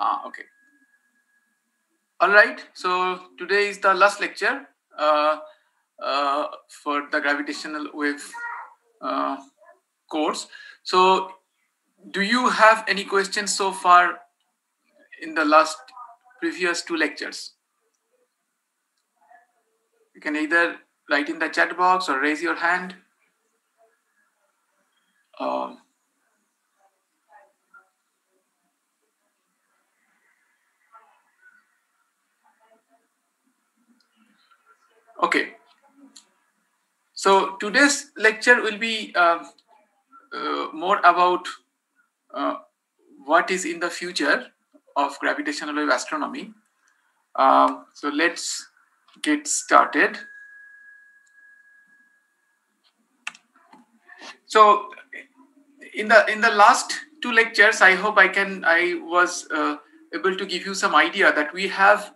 Ah, okay. All right. So today is the last lecture uh, uh, for the gravitational wave uh, course. So, do you have any questions so far in the last previous two lectures? You can either write in the chat box or raise your hand. Um, okay. So today's lecture will be uh, uh, more about uh, what is in the future of gravitational wave astronomy. Um, so let's get started. So in the in the last two lectures, I hope I can I was uh, able to give you some idea that we have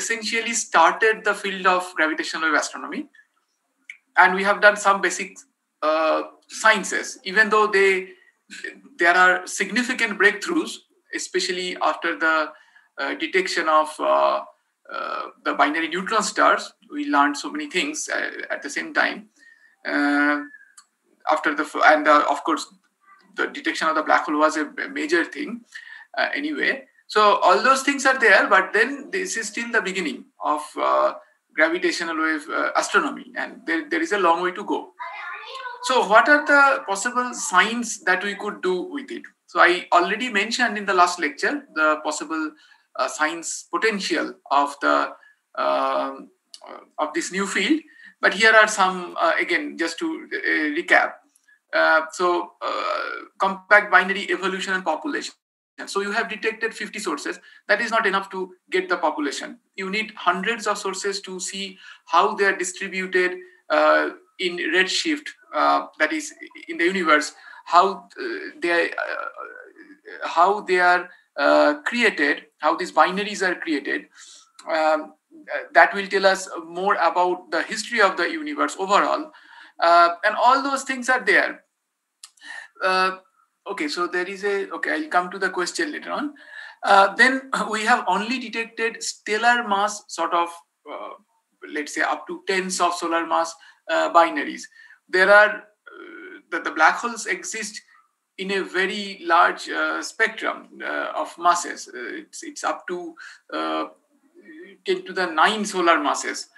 essentially started the field of gravitational wave astronomy, and we have done some basic uh, sciences, even though they there are significant breakthroughs, especially after the uh, detection of uh, uh, the binary neutron stars. We learned so many things uh, at the same time. Uh, after the and of course, the detection of the black hole was a major thing. anyway, so all those things are there, but then this is still the beginning of gravitational wave astronomy, and there, there is a long way to go. So, what are the possible signs that we could do with it? So, I already mentioned in the last lecture the possible uh, science potential of the uh, of this new field. But here are some uh, again just to uh, recap. Uh, so, uh, compact binary evolution and population. So you have detected 50 sources. That is not enough to get the population. You need hundreds of sources to see how they are distributed in redshift uh, that is in the universe how uh, they uh, how they are created how these binaries are created um, that will tell us more about the history of the universe overall and all those things are there okay so there is a okay i'll come to the question later on uh, then we have only detected stellar mass sort of uh, let's say up to tens of solar mass uh, binaries there are uh, the, the black holes exist in a very large uh, spectrum uh, of masses. Uh, it's, it's up to uh, 10 to the 9 solar masses.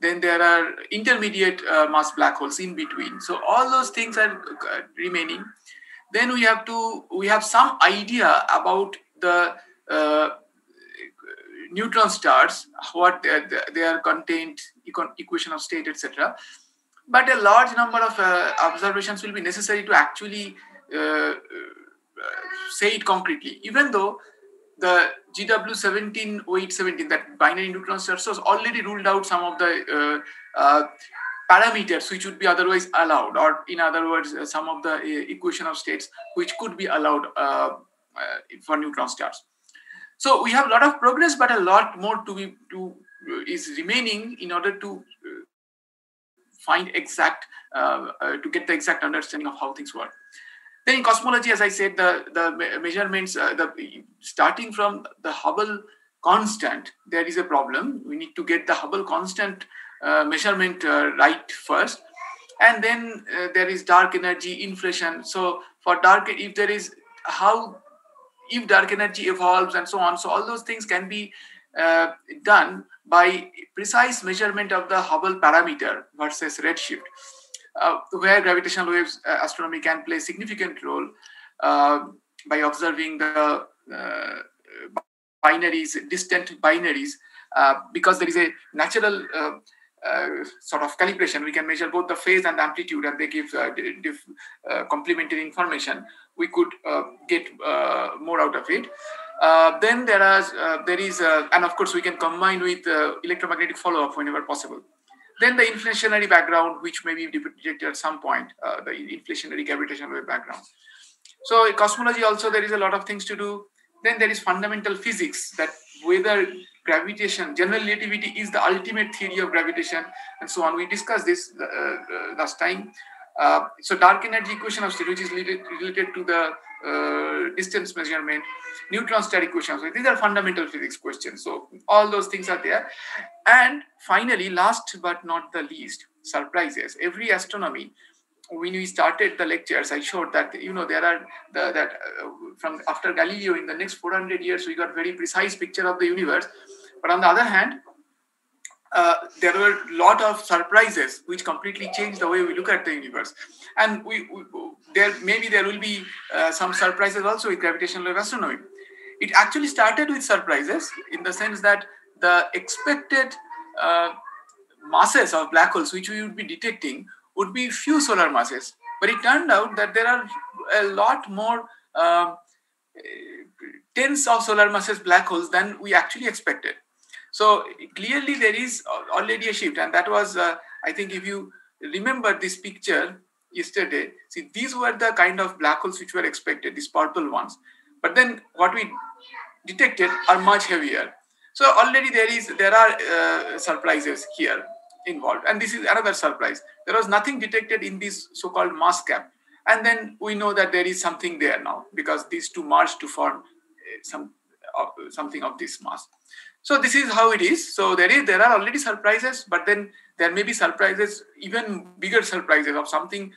Then there are intermediate uh, mass black holes in between. So all those things are remaining. Then we have to we have some idea about the neutron stars, what they are, they contained, equation of state, etc but a large number of uh, observations will be necessary to actually uh, uh say it concretely, even though the GW170817, that binary neutron star source, already ruled out some of the uh, uh, parameters which would be otherwise allowed, or in other words, some of the equation of states which could be allowed for neutron stars. So we have a lot of progress, but a lot more to be to is remaining in order to find exact uh, uh, to get the exact understanding of how things work then in cosmology as i said the the measurements uh, the starting from the hubble constant there is a problem we need to get the hubble constant uh, measurement uh, right first. And then uh, there is dark energy inflation. So for dark if there is how if dark energy evolves and so on so all those things can be done by precise measurement of the Hubble parameter versus redshift, uh, where gravitational waves uh, astronomy can play a significant role uh, by observing the uh, binaries, distant binaries, uh, because there is a natural uh, sort of calibration. We can measure both the phase and the amplitude, and they give complementary information. We could get more out of it. Uh, then there is uh, there is uh, and of course we can combine with uh, electromagnetic follow-up whenever possible. Then the inflationary background, which may be detected at some point, uh, the inflationary gravitational wave background. So cosmology also there is a lot of things to do. Then there is fundamental physics that whether gravitation, general relativity is the ultimate theory of gravitation and so on. We discussed this last time. Uh, so dark energy equation of state, which is related, related to the uh, distance measurement, neutron star equation. So these are fundamental physics questions. So all those things are there. And finally, last but not the least, surprises. Every astronomy when we started the lectures, I showed that you know there are the, that uh, from after Galileo in the next 400 years we got very precise picture of the universe. But on the other hand, uh, there were a lot of surprises which completely changed the way we look at the universe. And we, we there maybe there will be uh, some surprises also with gravitational wave astronomy. It actually started with surprises in the sense that the expected uh, masses of black holes which we would be detecting would be few solar masses. But it turned out that there are a lot more uh, tens of solar masses black holes than we actually expected. So clearly there is already a shift, and that was, uh, I think, if you remember this picture yesterday, see these were the kind of black holes which were expected, these purple ones. But then what we detected are much heavier. So already there is there are uh, surprises here involved. And this is another surprise. There was nothing detected in this so called mass gap. And then we know that there is something there now because these two merge to form eh, some uh, something of this mass. So this is how it is. So there is there are already surprises, but then there may be surprises, even bigger surprises of something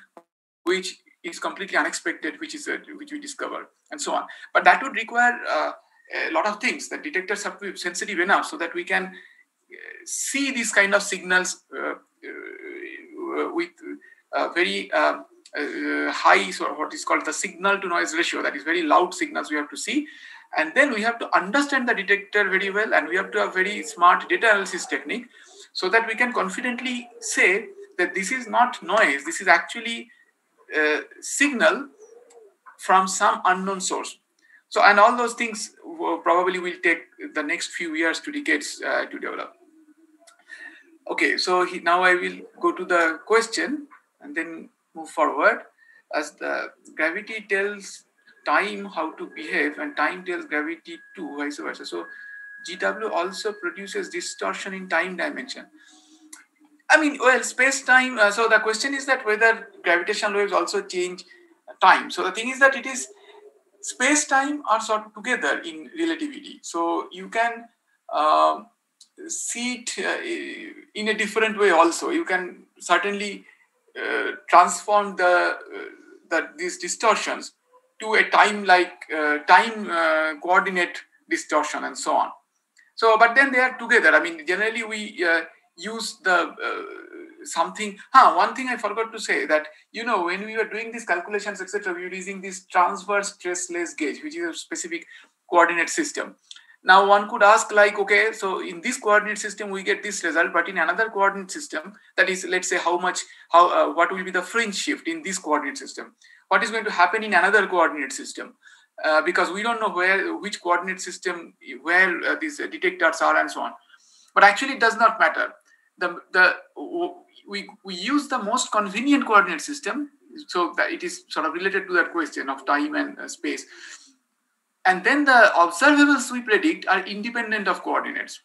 which is completely unexpected, which is uh, which we discover, and so on. But that would require uh, a lot of things. The detectors have to be sensitive enough so that we can see these kind of signals uh, uh, with uh, very high, so what is called the signal to noise ratio, that is very loud signals we have to see. And then we have to understand the detector very well, and we have to have very smart data analysis technique so that we can confidently say that this is not noise, this is actually a signal from some unknown source. So, and all those things probably will take the next few years to decades uh, to develop. Okay, so he, now I will go to the question and then move forward. As the gravity tells time how to behave and time tells gravity to vice versa. So GW also produces distortion in time dimension. I mean, well, space time. Uh, so the question is that whether gravitational waves also change time. So the thing is that it is space time are sort of together in relativity. So you can uh, see it uh, in a different way also. You can certainly uh, transform the, uh, the these distortions to a time like uh, time uh, coordinate distortion and so on. So, but then they are together. I mean, generally we use the something. Huh, one thing I forgot to say that you know when we were doing these calculations, etc., we were using this transverse traceless gauge, which is a specific coordinate system. Now one could ask like, okay, so in this coordinate system we get this result, but in another coordinate system, that is, let's say how much, how uh, what will be the fringe shift in this coordinate system? What is going to happen in another coordinate system? Uh, because we don't know where which coordinate system where uh, these detectors are and so on. But actually, it does not matter. The the we we use the most convenient coordinate system, so that it is sort of related to that question of time and uh, space and then the observables we predict are independent of coordinates.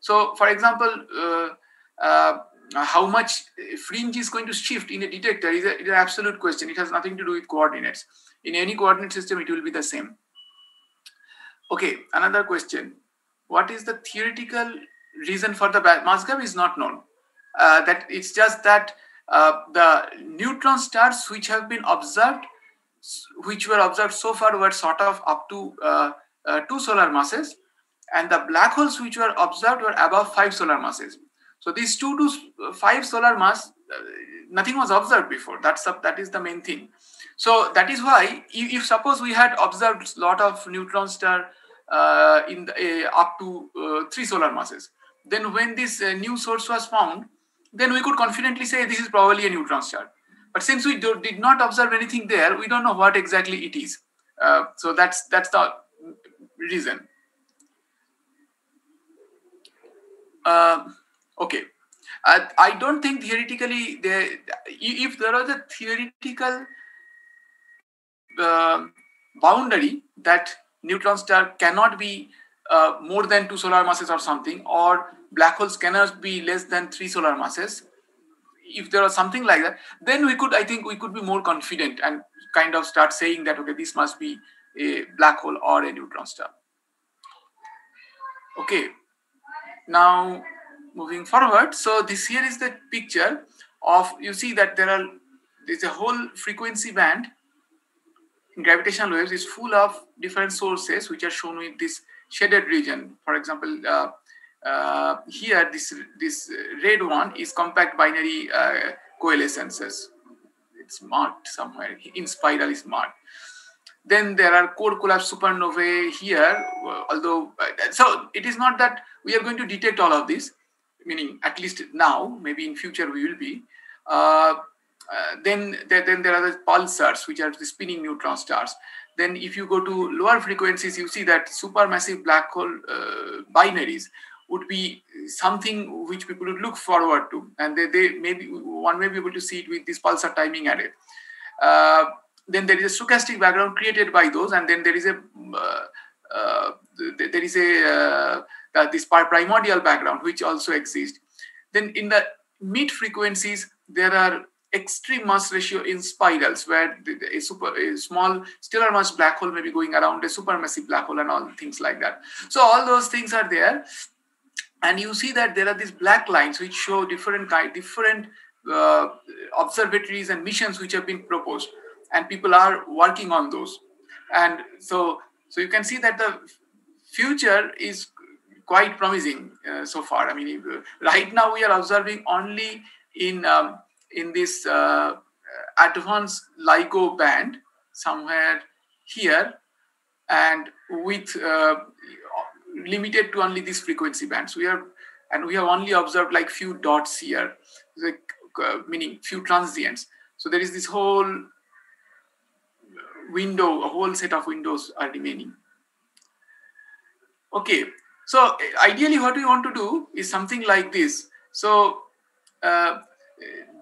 So, for example, uh, uh, how much fringe is going to shift in a detector is, a, is an absolute question. It has nothing to do with coordinates. In any coordinate system, it will be the same. Okay, another question. What is the theoretical reason for the mass gap is not known. Uh, that it's just that uh, the neutron stars which have been observed which were observed so far were sort of up to uh, uh, two solar masses, and the black holes which were observed were above five solar masses. So these two to five solar mass, uh, nothing was observed before. That's a, that is the main thing. So that is why, if, if suppose we had observed a lot of neutron star uh, in the, uh, up to uh, three solar masses, then when this new source was found, then we could confidently say this is probably a neutron star. But since we do, did not observe anything there, we don't know what exactly it is. Uh, so that's that's the reason. Uh, okay. I, I don't think theoretically there, if there was a theoretical uh, boundary that neutron star cannot be uh, more than two solar masses or something, or black holes cannot be less than three solar masses, if there was something like that, then we could, I think, we could be more confident and kind of start saying that okay, this must be a black hole or a neutron star. Okay, now moving forward. So this here is the picture of you see that there are there's a whole frequency band in gravitational waves is full of different sources which are shown with this shaded region. For example, uh, uh, here this this red one is compact binary uh, coalescences. It's marked somewhere inspiral is marked. Then there are core collapse supernovae here. Although uh, so it is not that we are going to detect all of this, meaning at least now. Maybe in future we will be. Uh, uh, then, there, then there are the pulsars, which are the spinning neutron stars. Then if you go to lower frequencies, you see that supermassive black hole uh, binaries would be something which people would look forward to. And they, they maybe one may be able to see it with this pulsar timing array. Uh, then there is a stochastic background created by those, and then there is a uh, uh, there is a this primordial background which also exists. Then in the mid frequencies, there are extreme mass ratio inspirals where a super a small stellar mass black hole may be going around a supermassive black hole and all things like that. So all those things are there. And you see that there are these black lines which show different kind different uh, observatories and missions which have been proposed. And people are working on those. And so so you can see that the future is quite promising uh, so far i mean right now we are observing only in um, in this uh, advanced LIGO band somewhere here and with uh, limited to only this frequency bands. We are and we have only observed like few dots here, like, uh, meaning few transients. So there is this whole window, a whole set of windows are remaining. Okay, so ideally what we want to do is something like this. So uh,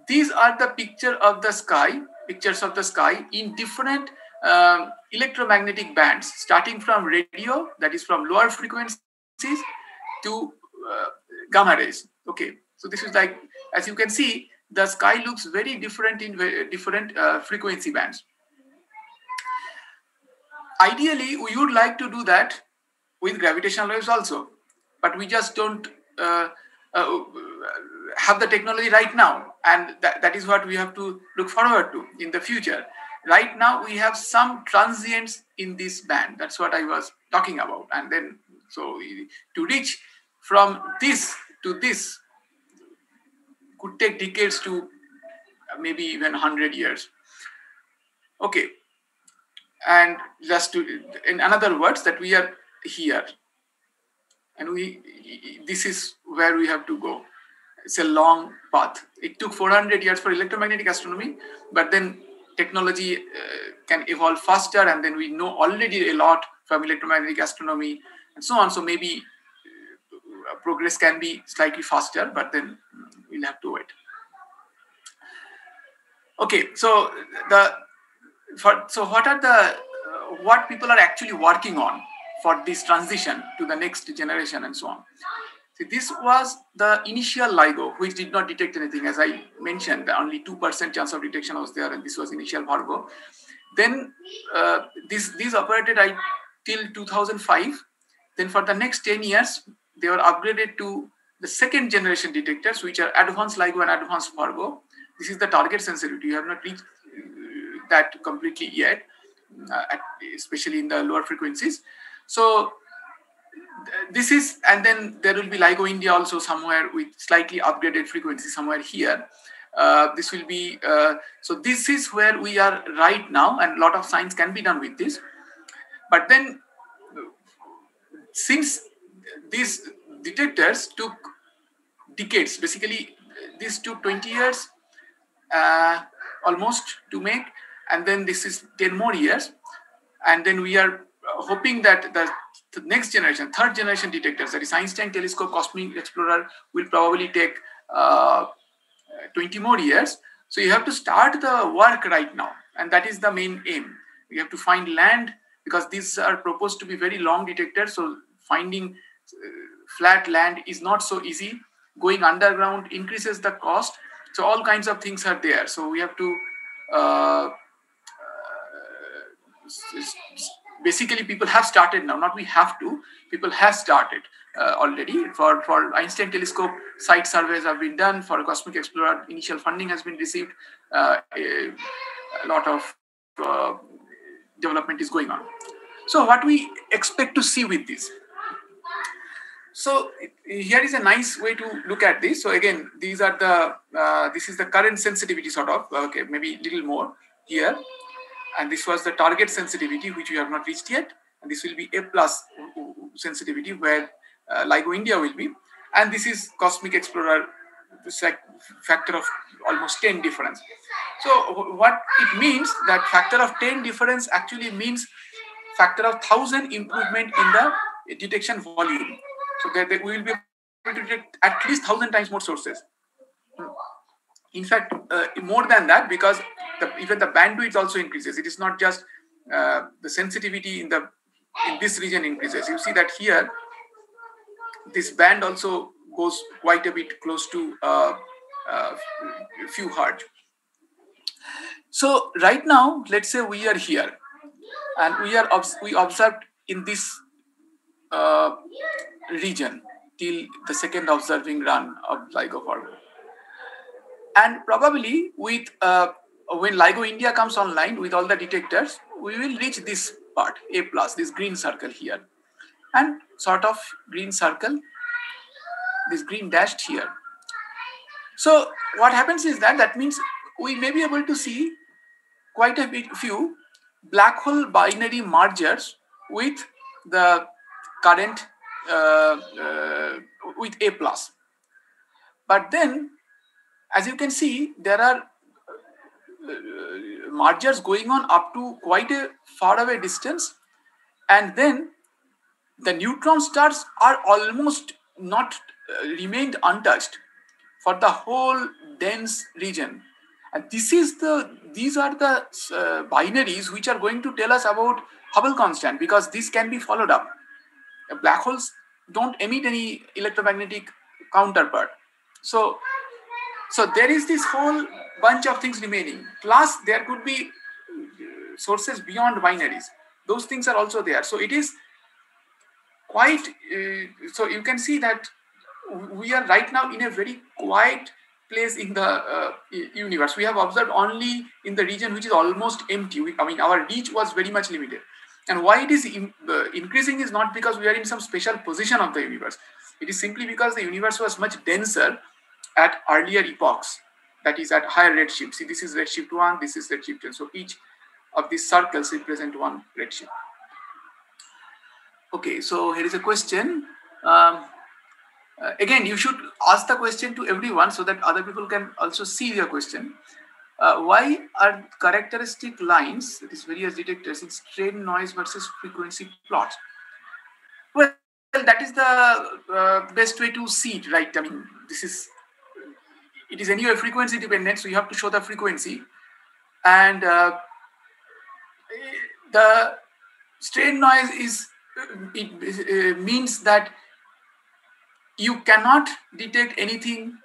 these are the picture of the sky, pictures of the sky in different um, electromagnetic bands, starting from radio, that is from lower frequencies, to uh, gamma rays. Okay, so this is like, as you can see, the sky looks very different in very different uh, frequency bands. Ideally, we would like to do that with gravitational waves also, but we just don't uh, uh have the technology right now. And that, that is what we have to look forward to in the future. Right now we have some transients in this band. That's what i was talking about. And then so to reach from this to this could take decades to maybe even 100 years. Okay. And just to in another words that we are here and we this is where we have to go it's a long path. It took 400 years for electromagnetic astronomy, but then technology uh, can evolve faster, and then we know already a lot from electromagnetic astronomy and so on. So maybe uh, progress can be slightly faster, but then we'll have to wait. Okay, so the for, so what are the uh, what people are actually working on for this transition to the next generation and so on. See, this was the initial LIGO, which did not detect anything. As I mentioned, only 2% chance of detection was there, and this was initial Virgo. Then uh, this, these operated I, till 2005. Then for the next 10 years, they were upgraded to the second generation detectors, which are advanced LIGO and advanced Virgo. This is the target sensitivity. You have not reached uh, that completely yet, uh, especially in the lower frequencies. So this is, and then there will be LIGO India also somewhere with slightly upgraded frequency somewhere here. Uh, this will be, uh, so this is where we are right now, and a lot of science can be done with this. But then, since these detectors took decades, basically, this took 20 years uh, almost to make, and then this is 10 more years. And then we are hoping that the, the, next generation, third generation detectors, that is Einstein Telescope Cosmic Explorer, will probably take uh, 20 more years. So you have to start the work right now, and that is the main aim. You have to find land because these are proposed to be very long detectors. So finding uh, flat land is not so easy. Going underground increases the cost. So all kinds of things are there. So we have to uh, basically people have started now. Not we have to. People have started uh, already. For for einstein telescope site surveys have been done. For cosmic explorer initial funding has been received. Uh, a, a, lot of uh, development is going on. So what we expect to see with this? So here is a nice way to look at this. So again these are the uh, this is the current sensitivity sort of. Okay maybe a little more here and this was the target sensitivity which we have not reached yet and this will be A plus sensitivity where uh, LIGO India will be and this is Cosmic Explorer factor of almost 10 difference. So what it means that factor of 10 difference actually means factor of 1000 improvement in the detection volume. So that we will be able to detect at least 1000 times more sources. In fact, uh, more than that because the, even the bandwidth also increases. It is not just uh, the sensitivity in the in this region increases. You see that here, this band also goes quite a bit close to uh, uh, few hertz. So right now, let's say we are here, and we are we observed in this uh, region till the second observing run of LIGO. And probably with uh, when LIGO India comes online with all the detectors, we will reach this part, A plus, this green circle here. And sort of green circle, this green dashed here. So what happens is that that means we may be able to see quite a bit few black hole binary mergers with the current uh, uh, with A plus. But then, as you can see, there are uh, mergers going on up to quite a far away distance. And then the neutron stars are almost not uh, remained untouched for the whole dense region. And this is the these are the uh, binaries which are going to tell us about hubble constant because this can be followed up. Black holes don't emit any electromagnetic counterpart. So so there is this whole bunch of things remaining. Plus, there could be uh, sources beyond binaries. Those things are also there. So it is quite, uh, so you can see that we are right now in a very quiet place in the uh, universe. We have observed only in the region which is almost empty. We, I mean, our reach was very much limited. And why it is in, uh, increasing is not because we are in some special position of the universe. It is simply because the universe was much denser at earlier epochs that is at higher redshift. See, this is redshift 1, this is redshift 2. So each of these circles represent one redshift. Okay, so here is a question. Um, uh, again, you should ask the question to everyone so that other people can also see your question. Uh, why are characteristic lines, that is various detectors, in strain noise versus frequency plots? Well, that is the uh, best way to see it, right? I mean, this is it is anyway frequency dependent, so you have to show the frequency. And uh, the strain noise is it, it means that you cannot detect anything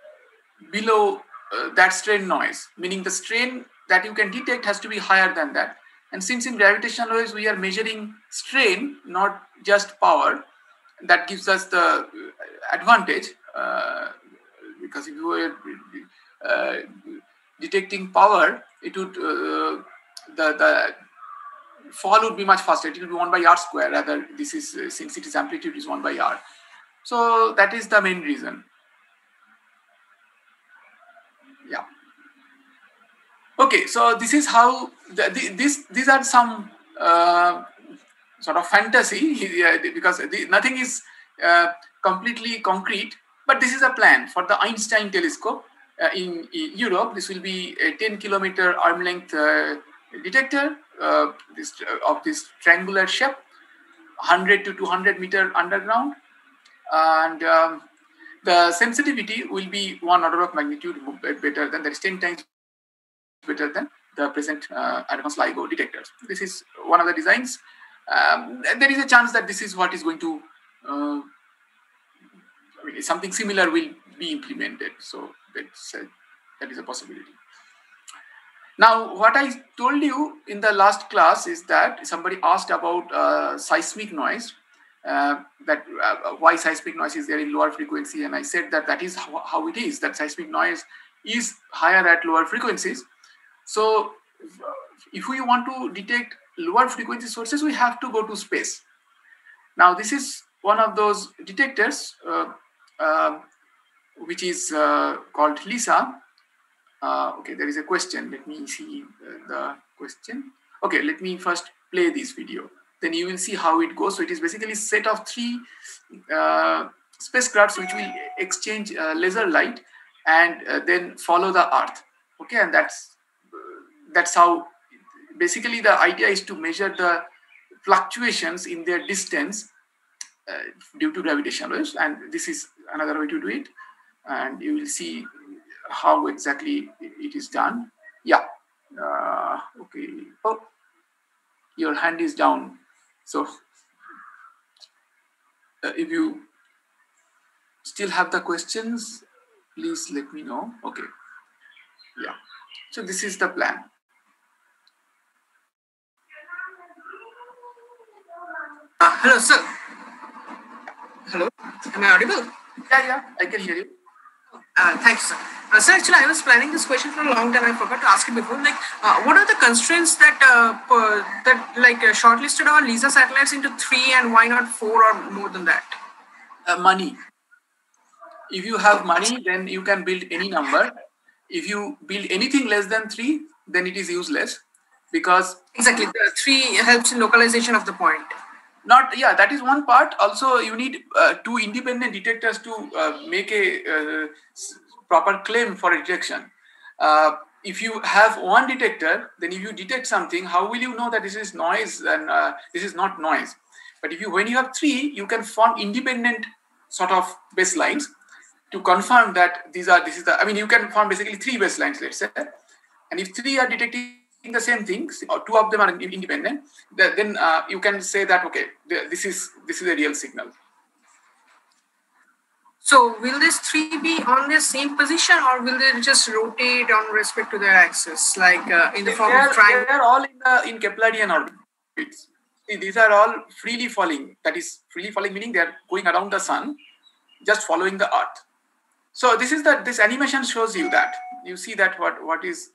below uh, that strain noise, meaning the strain that you can detect has to be higher than that. And since in gravitational waves we are measuring strain, not just power, that gives us the advantage. Uh, because if you were uh, detecting power, it would uh, the the fall would be much faster. It will be one by r square. Rather, this is uh, since it is amplitude is one by r. So that is the main reason. Yeah. Okay, so this is how the, the, this these are some uh, sort of fantasy because the, nothing is uh, completely concrete but this is a plan for the Einstein telescope uh, in, in, Europe. This will be a 10 kilometer arm length uh, detector uh, this, uh, of this triangular shape, 100 to 200 meter underground. And um, the sensitivity will be one order of magnitude better than that is 10 times better than the present uh, advanced LIGO detectors. This is one of the designs. Um, there is a chance that this is what is going to uh, I mean, something similar will be implemented. So that's uh, that is a possibility. Now, what I told you in the last class is that somebody asked about uh, seismic noise, uh, that uh, why seismic noise is there in lower frequency, and I said that that is how, how it is. That seismic noise is higher at lower frequencies. So, if we want to detect lower frequency sources, we have to go to space. Now, this is one of those detectors, uh, uh, which is uh, called LISA. Uh, okay, there is a question. Let me see the question. Okay, let me first play this video. Then you will see how it goes. So it is basically a set of three uh, spacecrafts which will exchange uh, laser light and then follow the Earth. Okay, and that's that's how basically the idea is to measure the fluctuations in their distance uh, due to gravitational waves and this is another way to do it. And you will see how exactly it is done. Yeah. Uh, okay. Oh your hand is down. So uh, if you still have the questions please let me know. Okay. Yeah. So this is the plan. Uh, hello sir Hello, am I audible? Yeah, yeah, I can hear you. Uh, thanks, sir. Uh, sir, actually, I was planning this question for a long time. I forgot to ask you before. Like, uh, what are the constraints that uh, that like uh, shortlisted our LISA satellites into three, and why not four or more than that? Uh, money. If you have money, then you can build any number. If you build anything less than three, then it is useless because exactly the three helps in localization of the point not yeah that is one part. Also you need uh, two independent detectors to uh, make a uh, proper claim for a detection uh, if you have one detector then if you detect something how will you know that this is noise and uh, this is not noise? But if you when you have three you can form independent sort of baselines to confirm that these are this is the i mean you can form basically three baselines let's say. And if three are detecting the same things or two of them are independent. Then uh, you can say that okay this is this is a real signal. So will these three be on their same position or will they just rotate on respect to their axis? Like uh, in the form are, of triangle? they are all in the in keplerian orbits these are all freely falling. That is freely falling meaning they are going around the sun just following the earth. So this is that this animation shows you that. You see that what what is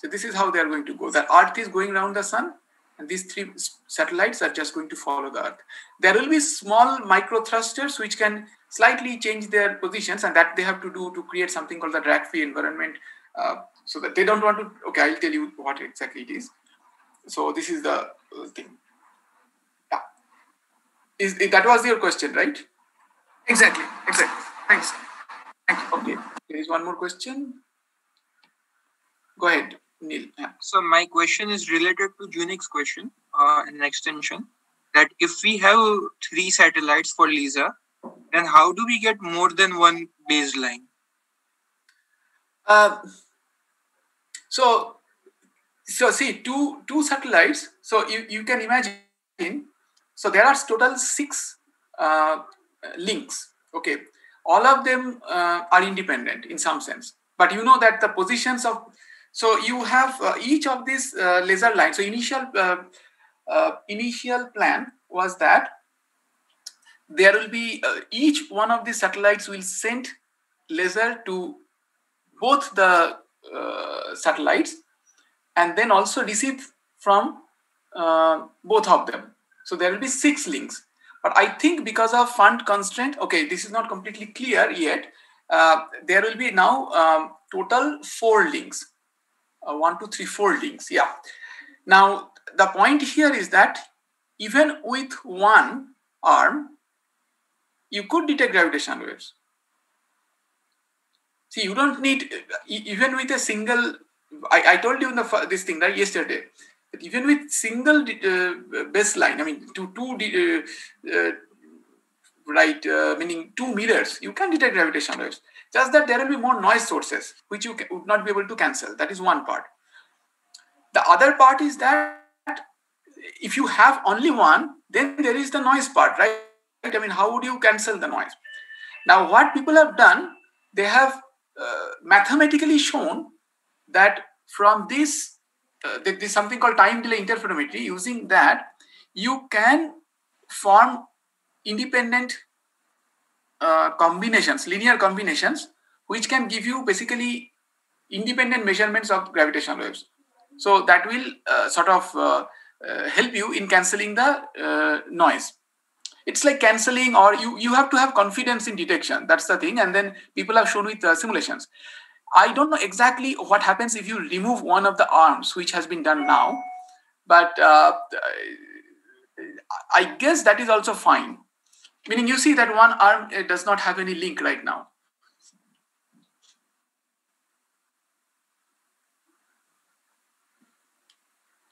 so this is how they are going to go. The Earth is going around the sun, and these three satellites are just going to follow the Earth. There will be small micro thrusters which can slightly change their positions, and that they have to do to create something called the drag-free environment. Uh, so that they don't want to. Okay, I'll tell you what exactly it is. So this is the uh, thing. Yeah. Is that was your question, right? Exactly. Exactly. Thanks. Thank you. Okay. There is one more question. Go ahead. Neil. Yeah. So my question is related to Junix question, uh, an extension that if we have three satellites for LISA, then how do we get more than one baseline? Uh, so, so see two two satellites. So you, you can imagine. So there are total six uh, links. Okay, all of them uh, are independent in some sense. But you know that the positions of so you have uh, each of these uh, laser lines. So initial uh, uh initial plan was that there will be uh, each one of the satellites will send laser to both the uh, satellites and then also receive from both of them. So there will be six links. But I think because of fund constraint, okay, this is not completely clear yet. there will be now um, total four links uh, one, two, three, four links. Yeah. Now, the point here is that even with one arm, you could detect gravitational waves. See, you don't need, even with a single, I, I told you in the this thing right yesterday, that even with single uh, baseline, I mean, two, two uh, uh, right, uh, meaning two mirrors, you can detect gravitational waves. Just that there will be more noise sources, which you would not be able to cancel. That is one part. The other part is that if you have only one, then there is the noise part, right? I mean, how would you cancel the noise? Now, what people have done, they have uh, mathematically shown that from this, uh, there's something called time delay interferometry. Using that, you can form independent uh, combinations, linear combinations, which can give you basically independent measurements of gravitational waves. So that will uh, sort of uh, uh help you in cancelling the uh, noise. It's like cancelling, or you, you have to have confidence in detection. That's the thing. And then people have shown with uh, simulations. I don't know exactly what happens if you remove one of the arms, which has been done now, but I guess that is also fine. Meaning you see that one arm does not have any link right now.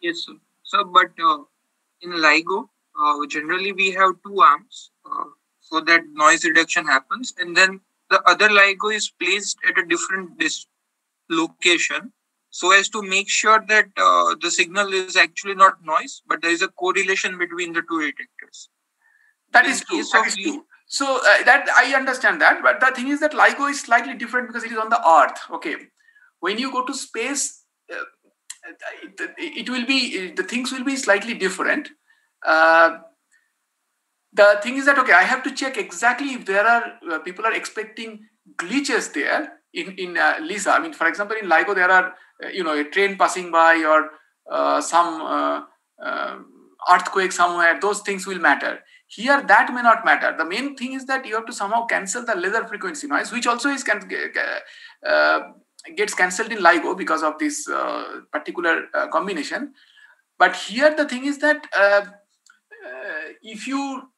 Yes, sir. So, but uh, in LIGO, uh, generally we have two arms uh, so that noise reduction happens, and then the other LIGO is placed at a different location so as to make sure that uh, the signal is actually not noise, but there is a correlation between the two detectors. That is true. That is true. So uh, that I understand that, but the thing is that LIGO is slightly different because it is on the Earth. Okay, when you go to space, uh, it, it, will be the things will be slightly different. Uh, the thing is that okay, I have to check exactly if there are uh, people are expecting glitches there in in uh, LISA. I mean, for example, in LIGO there are uh, you know a train passing by or uh, some uh, uh, earthquake somewhere. Those things will matter. Here, that may not matter. The main thing is that you have to somehow cancel the laser frequency noise, which also is can uh, uh, gets cancelled in LIGO because of this uh, particular combination. But here, the thing is that if you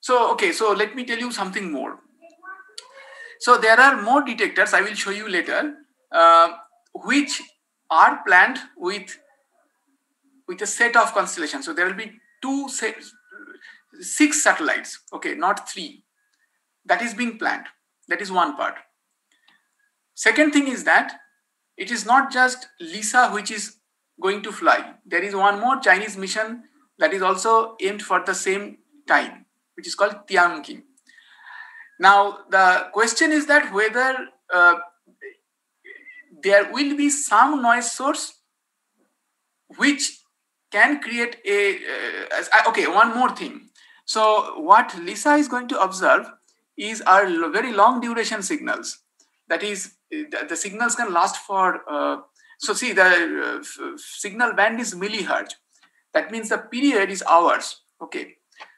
so okay so let me tell you something more so there are more detectors I will show you later, uh, which are planned with with a set of constellations. So there will be two six satellites. Okay, not three. That is being planned. That is one part. Second thing is that it is not just LISA which is going to fly. There is one more Chinese mission that is also aimed for the same time, which is called TianQin. Now, the question is that whether uh, there will be some noise source which can create a. Uh, okay, one more thing. So, what LISA is going to observe is our very long duration signals. That is, the, the signals can last for. Uh, so, see, the uh, signal band is millihertz. That means the period is hours. Okay.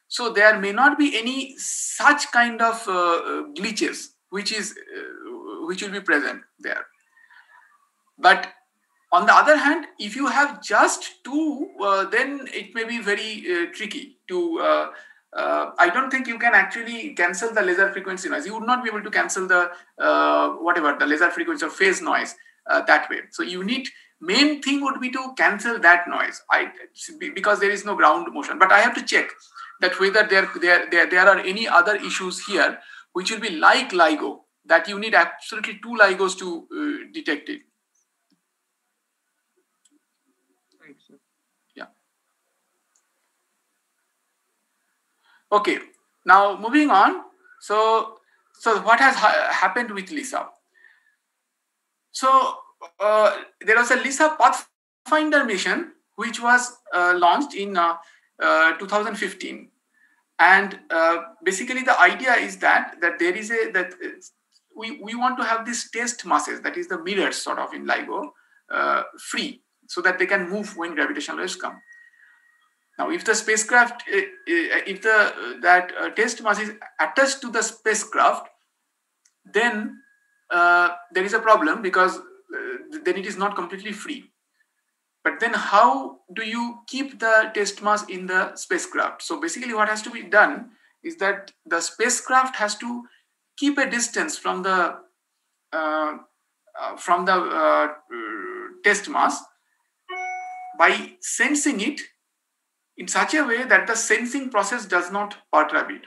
So there may not be any such kind of uh, glitches which is uh, which will be present there. But on the other hand, if you have just two, uh, then it may be very uh, tricky to. Uh, uh, I don't think you can actually cancel the laser frequency noise. You would not be able to cancel the whatever the laser frequency or phase noise that way. So you need main thing would be to cancel that noise. I because there is no ground motion. But I have to check that whether there, there, there, there are any other issues here which will be like LIGO, that you need absolutely two LIGOs to uh, detect it. Yeah. Okay, now moving on. So, so what has ha happened with LISA? So uh, there was a LISA Pathfinder mission which was uh, launched in uh, uh, 2015 and uh, basically the idea is that that there is a that we, we want to have these test masses that is the mirrors sort of in LIGO uh, free so that they can move when gravitational waves come now if the spacecraft uh, if the that uh, test mass is attached to the spacecraft then uh, there is a problem because then it is not completely free but then how do you keep the test mass in the spacecraft? So basically what has to be done is that the spacecraft has to keep a distance from the uh, uh, from the uh, test mass by sensing it in such a way that the sensing process does not perturb it.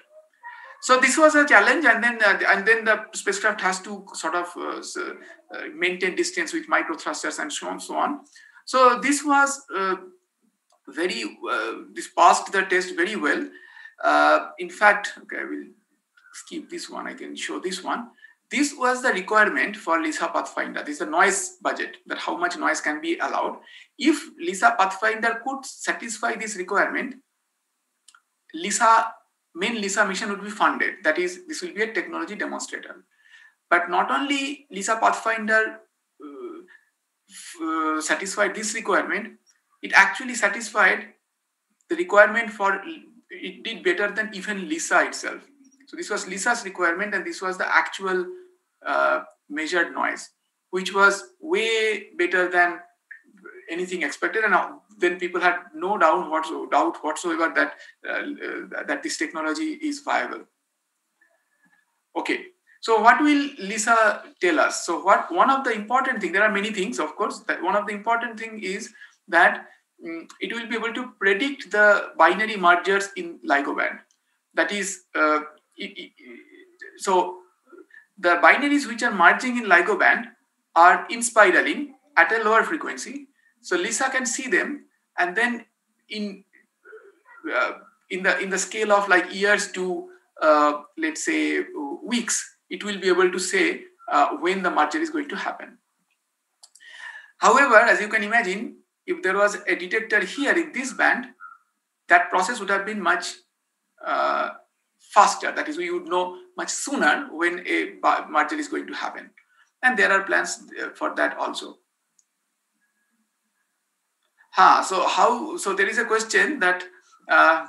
So this was a challenge, and then uh, and then the spacecraft has to sort of uh, uh, maintain distance with micro thrusters and so on, so on. So this was uh, very, uh, this passed the test very well. In fact, okay, I will skip this one. I can show this one. This was the requirement for LISA Pathfinder. This is the noise budget, that how much noise can be allowed. If LISA Pathfinder could satisfy this requirement, LISA, main LISA mission would be funded. That is, this will be a technology demonstrator. But not only LISA Pathfinder uh, uh, satisfied this requirement, it actually satisfied the requirement for, it did better than even LISA itself. So this was LISA's requirement and this was the actual uh, measured noise, which was way better than anything expected. And then people had no doubt, whatsoever, doubt whatsoever that uh, that this technology is viable. Okay, so what will Lisa tell us? So what one of the important thing, there are many things, of course, one of the important thing is that um, it will be able to predict the binary mergers in LIGO band. That is, uh, it, it, so the binaries which are merging in LIGO band are inspiraling at a lower frequency. So Lisa can see them, and then in uh, in the in the scale of like years to uh, let's say weeks, it will be able to say uh, when the merger is going to happen. However, as you can imagine, if there was a detector here in this band, that process would have been much uh, faster. That is, we would know much sooner when a merger is going to happen. And there are plans uh, for that also. Ha, so how, so there is a question that, uh,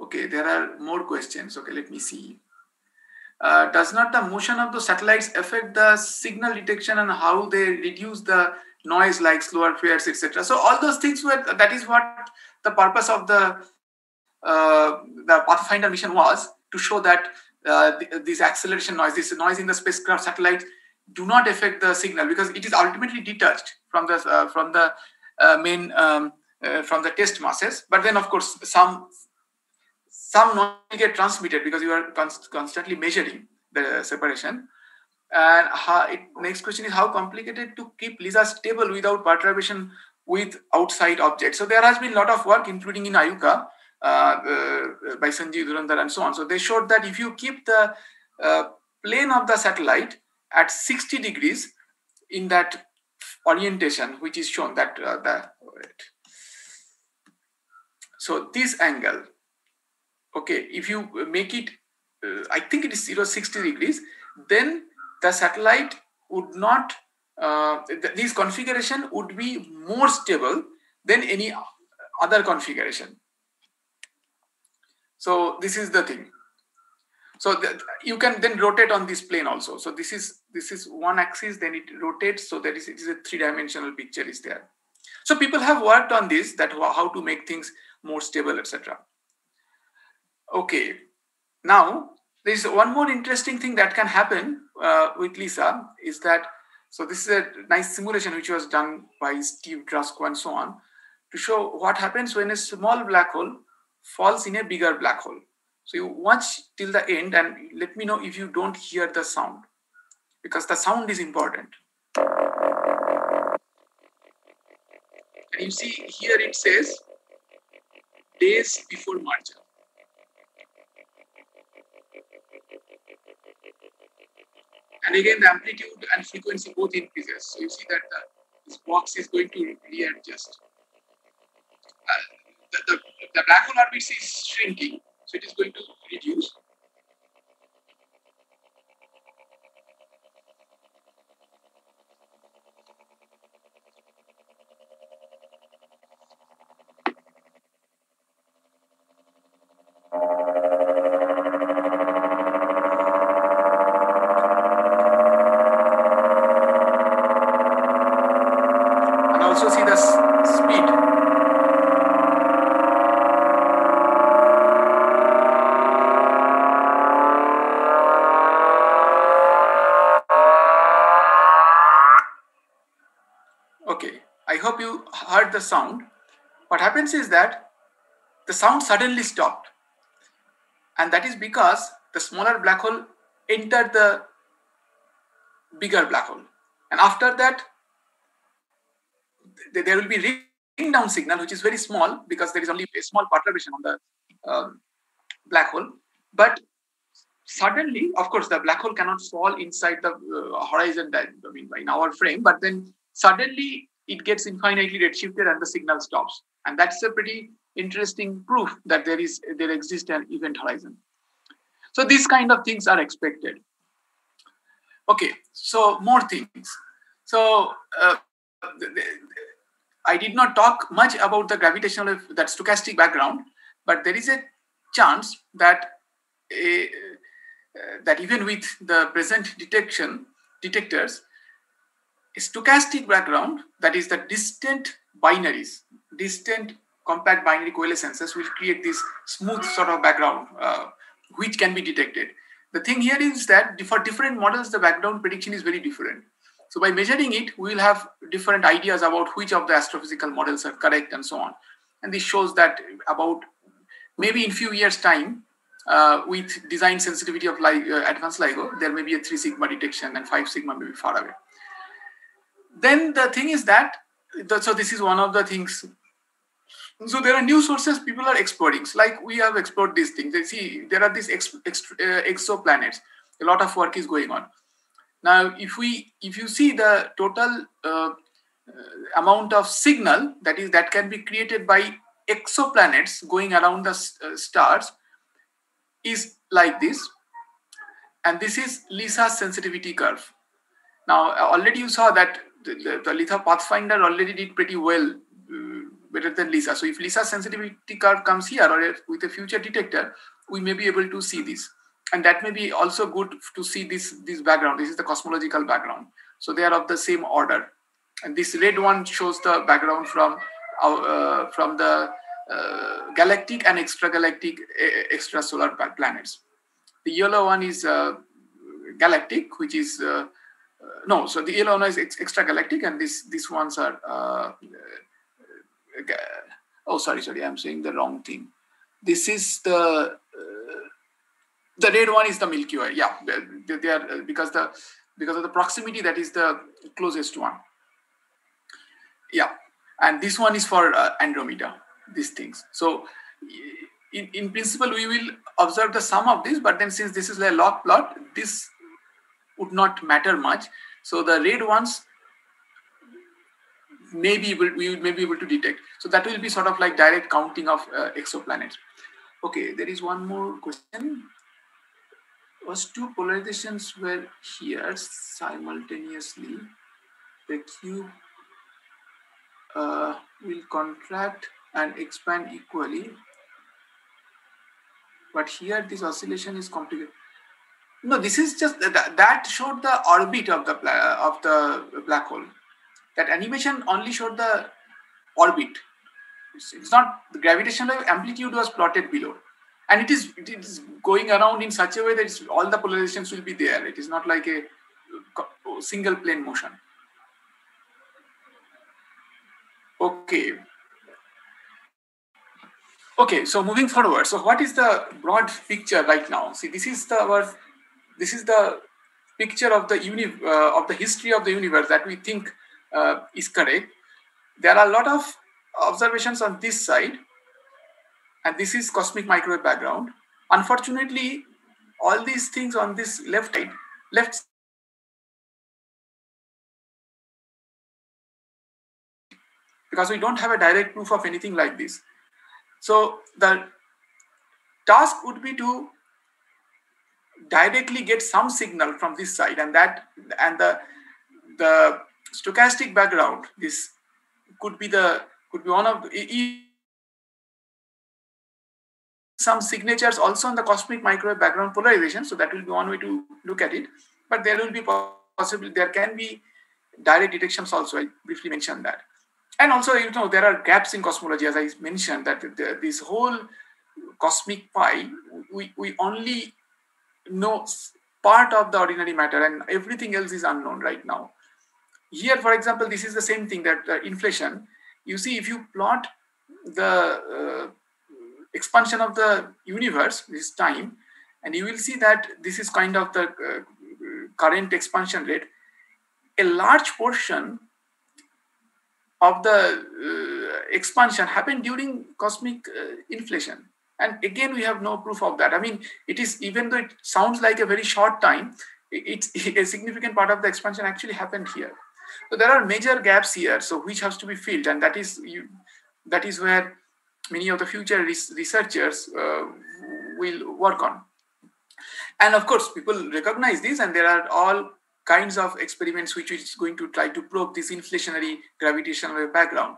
okay, there are more questions. Okay, let me see. Uh, does not the motion of the satellites affect the signal detection and how they reduce the noise like solar flares, etc. So all those things were, that is what the purpose of the the Pathfinder mission was to show that uh, this acceleration noise, this noise in the spacecraft satellites, do not affect the signal because it is ultimately detached from the uh, from the uh, main um, uh, from the test masses. But then, of course, some some noise get transmitted because you are const- constantly measuring the separation. And how, it, next question is how complicated to keep LISA stable without perturbation with outside objects. So there has been a lot of work, including in uh, uh, by Sanjeev Dhurandhar and so on. So they showed that if you keep the uh, plane of the satellite at 60 degrees in that orientation, which is shown that the so this angle, okay, if you make it, I think it is 0 60 degrees, then the satellite would not uh, th- this configuration would be more stable than any other configuration so this is the thing. So you can then rotate on this plane also. So this is this is one axis, then it rotates. So that is it is a three-dimensional picture is there. So people have worked on this that how to make things more stable, etc. Okay, now there is one more interesting thing that can happen uh, with Lisa is that so this is a nice simulation which was done by Steve Drasco and so on to show what happens when a small black hole falls in a bigger black hole. So you watch till the end and let me know if you don't hear the sound because the sound is important. And you see here it says days before merger. And again, the amplitude and frequency both increases. So you see that the, this box is going to readjust. Uh, the, the, the black hole orbit is shrinking, so it is going to reduce also see the speed hope you heard the sound. What happens is that the sound suddenly stopped. And that is because the smaller black hole entered the bigger black hole. And after that, there will be ring down signal, which is very small because there is only a small perturbation on the um, black hole. But suddenly, of course, the black hole cannot fall inside the uh, horizon that I mean in our frame, but then suddenly it gets infinitely redshifted and the signal stops. And that's a pretty interesting proof that there is there exists an event horizon. So these kind of things are expected. Okay, so more things. So uh, I did not talk much about the gravitational that stochastic background, but there is a chance that a, uh, that even with the present detection detectors, stochastic background, that is the distant binaries, distant compact binary coalescences will create this smooth sort of background uh, which can be detected. The thing here is that for different models, the background prediction is very different. So by measuring it, we will have different ideas about which of the astrophysical models are correct and so on. And this shows that about maybe in few years time, uh, with design sensitivity of like, uh, advanced LIGO, there may be a 3 sigma detection and 5 sigma may be far away. Then the thing is that, so this is one of the things. So there are new sources people are exploring. So like we have explored these things. They see there are these ex, ex, uh, exoplanets. A lot of work is going on. Now, if we if you see the total uh, amount of signal that is that can be created by exoplanets going around the uh, stars is like this and this is LISA sensitivity curve. Now already you saw that the, the, LISA Pathfinder already did pretty well uh, better than LISA. So if LISA sensitivity curve comes here or with a future detector, we may be able to see this. And that may be also good to see this, this background. This is the cosmological background. So they are of the same order. And this red one shows the background from, uh, from the uh, galactic and extragalactic extrasolar planets. The yellow one is uh, galactic, which is uh, no. So the yellow is extragalactic, and this these ones are. Uh, oh, sorry, sorry, I'm saying the wrong thing. This is the the red one is the Milky Way. Yeah, they, they are because the because of the proximity that is the closest one. Yeah, and this one is for uh, Andromeda these things. So in, in principle, we will observe the sum of this, but then since this is a log plot, this would not matter much. So the red ones may be able, we may be able to detect. So that will be sort of like direct counting of uh, exoplanets. Okay, there is one more question. Was two polarizations were here simultaneously. The cube uh, will contract and expand equally. But here this oscillation is complicated. No, this is just that, that showed the orbit of the of the black hole. That animation only showed the orbit. It's, not the gravitational amplitude was plotted below, and it is it is going around in such a way that all the polarizations will be there. It is not like a single plane motion. Okay, Okay, so moving forward, so what is the broad picture right now? See, this is the our, this is the picture of the uni uh, of the history of the universe that we think uh, is correct. There are a lot of observations on this side, and this is cosmic microwave background. Unfortunately, all these things on this left side, left because we don't have a direct proof of anything like this. So the task would be to directly get some signal from this side and that and the the stochastic background this could be the could be one of the, some signatures also on the cosmic microwave background polarization so that will be one way to look at it. But there will be possible there can be direct detections also i briefly mentioned that. And also you know there are gaps in cosmology as i mentioned that the, this whole cosmic pie we, we only know part of the ordinary matter and everything else is unknown right now here for example this is the same thing that uh, inflation you see if you plot the uh, expansion of the universe this time and you will see that this is kind of the uh, current expansion rate a large portion of the uh, expansion happened during cosmic uh, inflation. And again, we have no proof of that. I mean, it is even though it sounds like a very short time, it's a significant part of the expansion actually happened here. So there are major gaps here, so which has to be filled, and that is you, that is where many of the future researchers uh, will work on. And of course, people recognize this, and there are all kinds of experiments which is going to try to probe this inflationary gravitational wave background.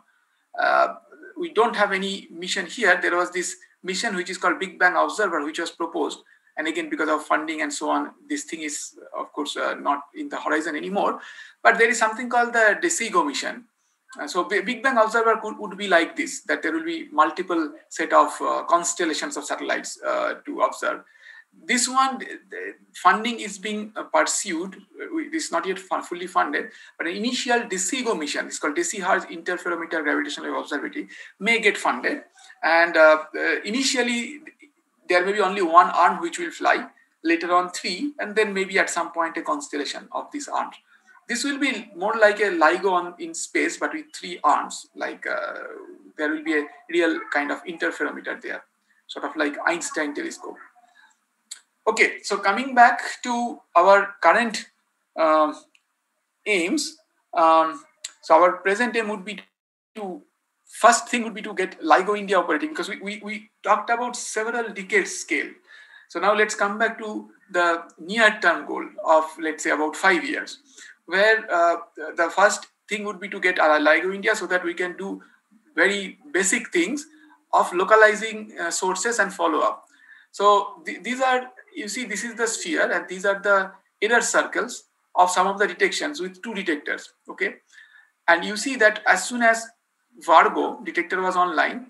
Uh, we don't have any mission here. There was this mission which is called Big Bang Observer, which was proposed. And again, because of funding and so on, this thing is, of course, uh, not in the horizon anymore. But there is something called the DECIGO mission. Uh, so Big Bang Observer could, would be like this, that there will be multiple set of uh, constellations of satellites uh, to observe this one funding is being uh, pursued it is not yet fully funded but an initial DECIGO mission it's called Decihertz interferometer gravitational wave observatory may get funded and uh, uh, initially there may be only one arm which will fly later on three and then maybe at some point a constellation of these arms this will be more like a LIGO on, in space but with three arms like uh, there will be a real kind of interferometer there sort of like einstein telescope. Okay, so coming back to our current um, aims, um, so our present aim would be to first thing would be to get LIGO India operating because we, we, we talked about several decades scale. So now let's come back to the near term goal of let's say about five years, where uh, the first thing would be to get our LIGO India so that we can do very basic things of localizing uh, sources and follow up. So th- these are you see this is the sphere and these are the inner circles of some of the detections with two detectors okay and you see that as soon as Virgo detector was online.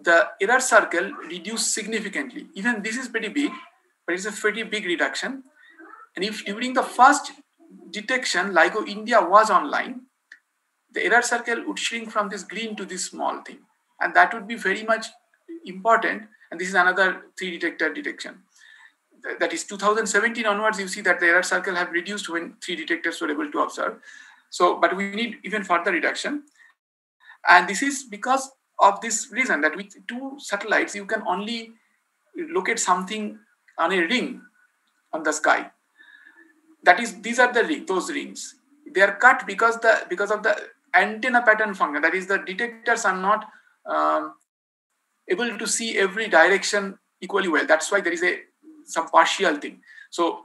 The error circle reduced significantly. Even this is pretty big but it's a pretty big reduction. And if during the first detection ligo india was online the error circle would shrink from this green to this small thing. And that would be very much important. And this is another three detector detection. That is 2017 onwards, you see that the error circle have reduced when three detectors were able to observe. So, but we need even further reduction. And this is because of this reason that with two satellites, you can only locate something on a ring on the sky. That is, these are the ring, those rings. They are cut because the because of the antenna pattern function. That is, the detectors are not um, able to see every direction equally well. That's why there is a some partial thing. So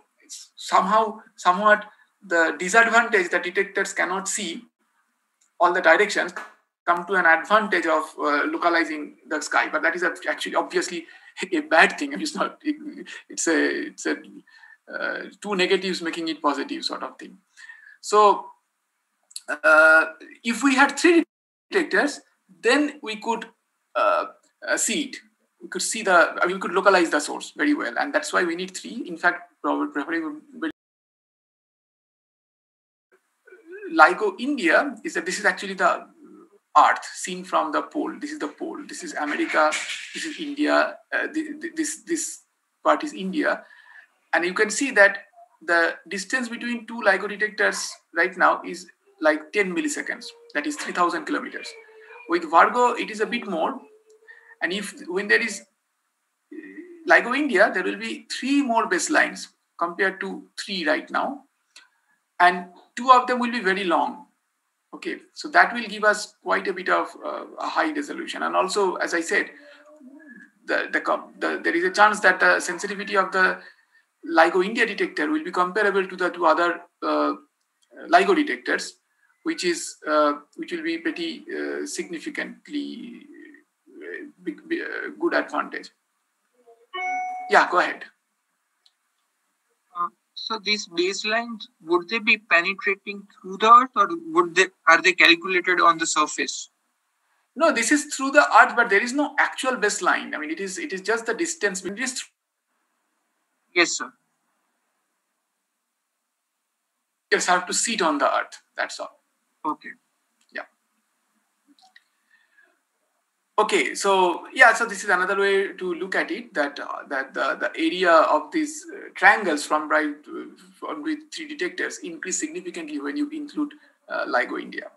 somehow, somewhat, the disadvantage that detectors cannot see all the directions come to an advantage of uh, localizing the sky. But that is actually obviously a bad thing. It's not. it's a. It's a uh, two negatives making it positive sort of thing. So uh, if we had three detectors, then we could uh, uh, see it we could see the I mean, we could localize the source very well and that's why we need three in fact probably preferably LIGO India is that this is actually the Earth seen from the pole. This is the pole. This is America. This is India. Uh, this this part is India, and you can see that the distance between two LIGO detectors right now is like 10 milliseconds. That is 3,000 kilometers. With Virgo, it is a bit more, and if when there is LIGO India, there will be three more baselines compared to three right now. And two of them will be very long. Okay, so that will give us quite a bit of uh, a high resolution. And also, as I said, the, the, the, there is a chance that the sensitivity of the LIGO India detector will be comparable to the two other uh, LIGO detectors, which is uh, which will be pretty uh, significantly big, big, uh, good advantage. Yeah, go ahead. So these baselines would they be penetrating through the earth, or would they are they calculated on the surface? No, this is through the earth, but there is no actual baseline. I mean, it is it is just the distance. It is yes, sir. Just have to sit on the earth. That's all. Okay. Okay, so yeah, so this is another way to look at it that uh, that the, the area of these uh, triangles from right uh, with three detectors increase significantly when you include uh, LIGO India.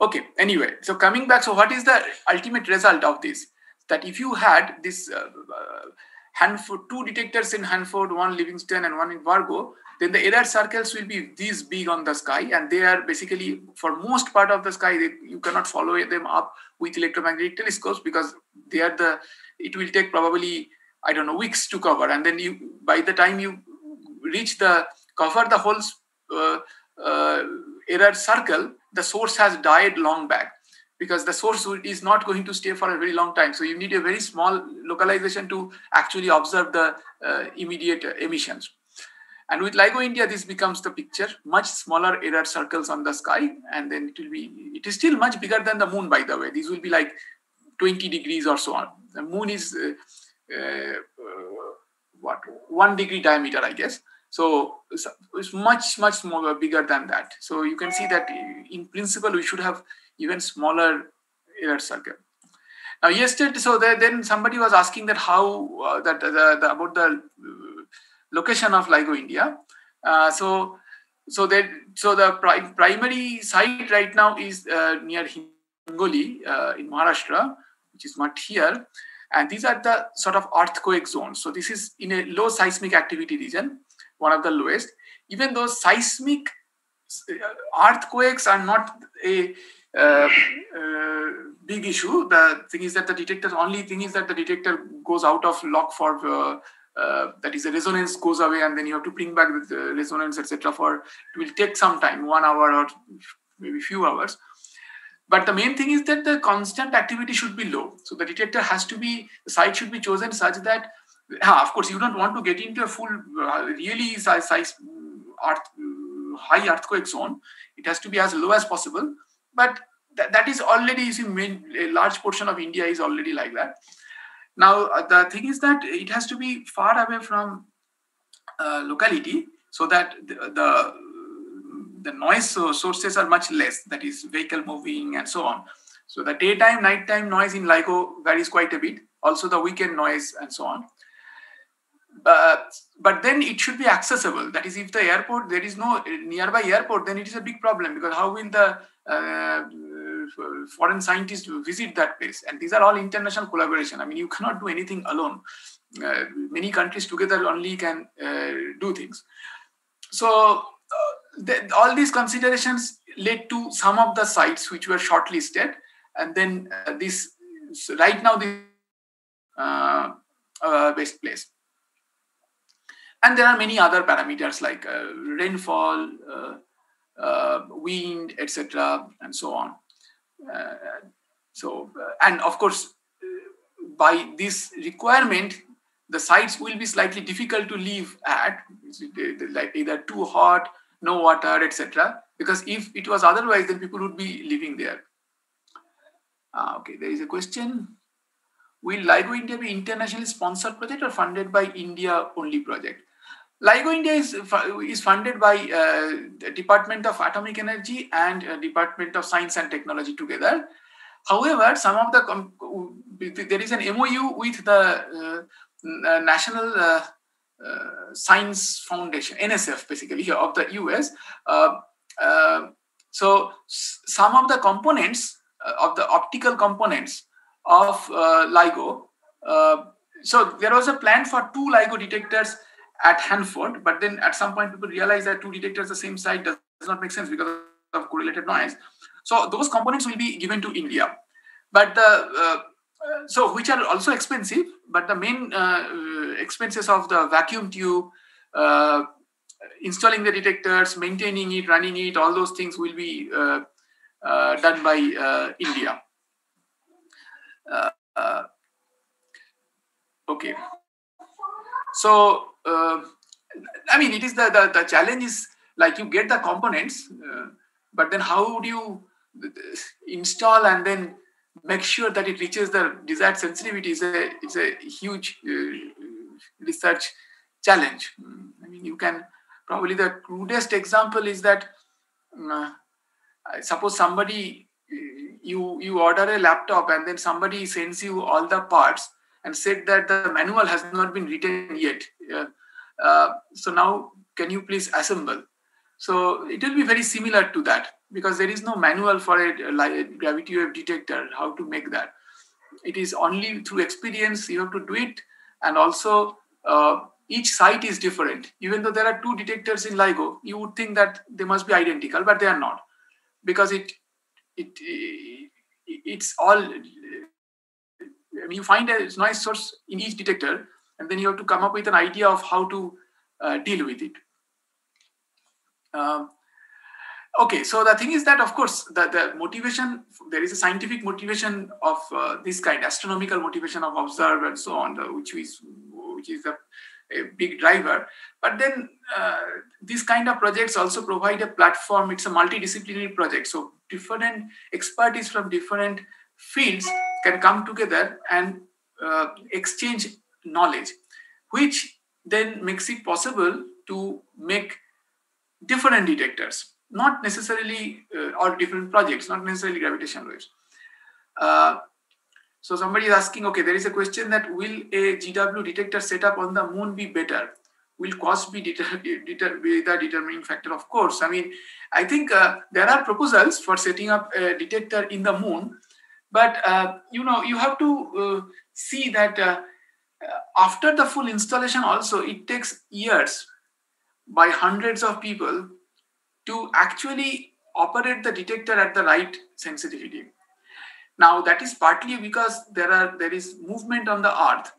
Okay, anyway, so coming back, so what is the ultimate result of this? that if you had this uh, uh, Hanford, two detectors in Hanford, one Livingston and one in Virgo, then the error circles will be this big on the sky and they are basically for most part of the sky they, you cannot follow them up with electromagnetic telescopes because they are the it will take probably i don't know weeks to cover. And then you by the time you reach the cover the whole uh, uh, error circle the source has died long back because the source is not going to stay for a very long time. So you need a very small localization to actually observe the uh, immediate emissions and with LIGO India, this becomes the picture, much smaller error circles on the sky. And then it will be, it is still much bigger than the moon, by the way. These will be like 20 degrees or so on. The moon is uh, uh, what, one degree diameter, I guess. So it's much, much smaller, bigger than that. So you can see that in principle, we should have even smaller error circle. Now, yesterday, so there, then somebody was asking that how uh, that the, the, about the location of LIGO India. Uh, so, so that so the pri- primary site right now is uh, near Hingoli uh, in Maharashtra, which is not here, and these are the sort of earthquake zones. So this is in a low seismic activity region, one of the lowest. Even though seismic uh, earthquakes are not a uh, uh, big issue. The thing is that the detector only thing is that the detector goes out of lock for uh, uh, that is the resonance goes away and then you have to bring back the resonance etc for it will take some time one hour or maybe few hours. But the main thing is that the constant activity should be low. So the detector has to be the site should be chosen such that of course you don't want to get into a full uh, really size, size earth, high earthquake zone. It has to be as low as possible. But th- that is already you see a large portion of india is already like that now, uh, the thing is that it has to be far away from uh, locality so that the, the, the noise sources are much less, that is vehicle moving and so on. So the daytime, nighttime noise in LIGO varies quite a bit. Also the weekend noise and so on. But, but then it should be accessible. That is, if the airport, there is no nearby airport, then it is a big problem because how will the uh, foreign scientists visit that place. And these are all international collaboration. I mean, you cannot do anything alone. Uh, many countries together only can uh, do things. So uh, the, all these considerations led to some of the sites which were shortlisted, and then uh, this right now the uh, uh, best place. And there are many other parameters like rainfall, wind, etc., and so on. Uh, so, uh, and of course, by this requirement, the sites will be slightly difficult to live at, like either too hot, no water, etc. Because if it was otherwise, then people would be living there. Uh, okay, there is a question. Will LIGO India be internationally sponsored project or funded by India only project? LIGO India is, is funded by uh, Department of Atomic Energy and uh, Department of Science and Technology together. However, some of the com- there is an MOU with the uh, National uh, uh, Science Foundation (NSF) basically of the US. Uh, so some of the components of the optical components of LIGO. so there was a plan for two LIGO detectors at Hanford, but then at some point people realize that two detectors the same site does not make sense because of correlated noise. So those components will be given to India, but the uh, so which are also expensive, but the main uh, expenses of the vacuum tube, uh, installing the detectors, maintaining it, running it, all those things will be uh, uh, done by uh, India. okay. So uh, I mean, it is the, the, the challenge is like you get the components, uh, but then how do you install and then make sure that it reaches the desired sensitivity is a it's a huge uh, research challenge. I mean, you can probably the crudest example is that uh, suppose somebody you you order a laptop and then somebody sends you all the parts and said that the manual has not been written yet. Uh, so now, can you please assemble? So it will be very similar to that because there is no manual for a, gravity wave detector, how to make that. it is only through experience you have to do it and also uh, each site is different even though there are two detectors in ligo you would think that they must be identical but they are not because it it, it it's all you find a noise source in each detector and then you have to come up with an idea of how to uh, deal with it. Um, okay so the thing is that of course the, the motivation there is a scientific motivation of uh, this kind astronomical motivation of observe and so on which is which is a, a big driver. But then uh, these kind of projects also provide a platform. It's a multidisciplinary project so different expertise from different fields can come together and uh, exchange knowledge which then makes it possible to make different detectors not necessarily uh, or different projects, not necessarily gravitational waves. Uh, so somebody is asking, okay, there is a question that will a GW detector setup on the moon be better? Will cost be, deter- deter- be the determining factor? Of course. I mean, I think uh, there are proposals for setting up a detector in the moon, but uh, you know, you have to uh, see that uh, after the full installation, also it takes years by hundreds of people to actually operate the detector at the right sensitivity. Now that is partly because there are there is movement on the earth.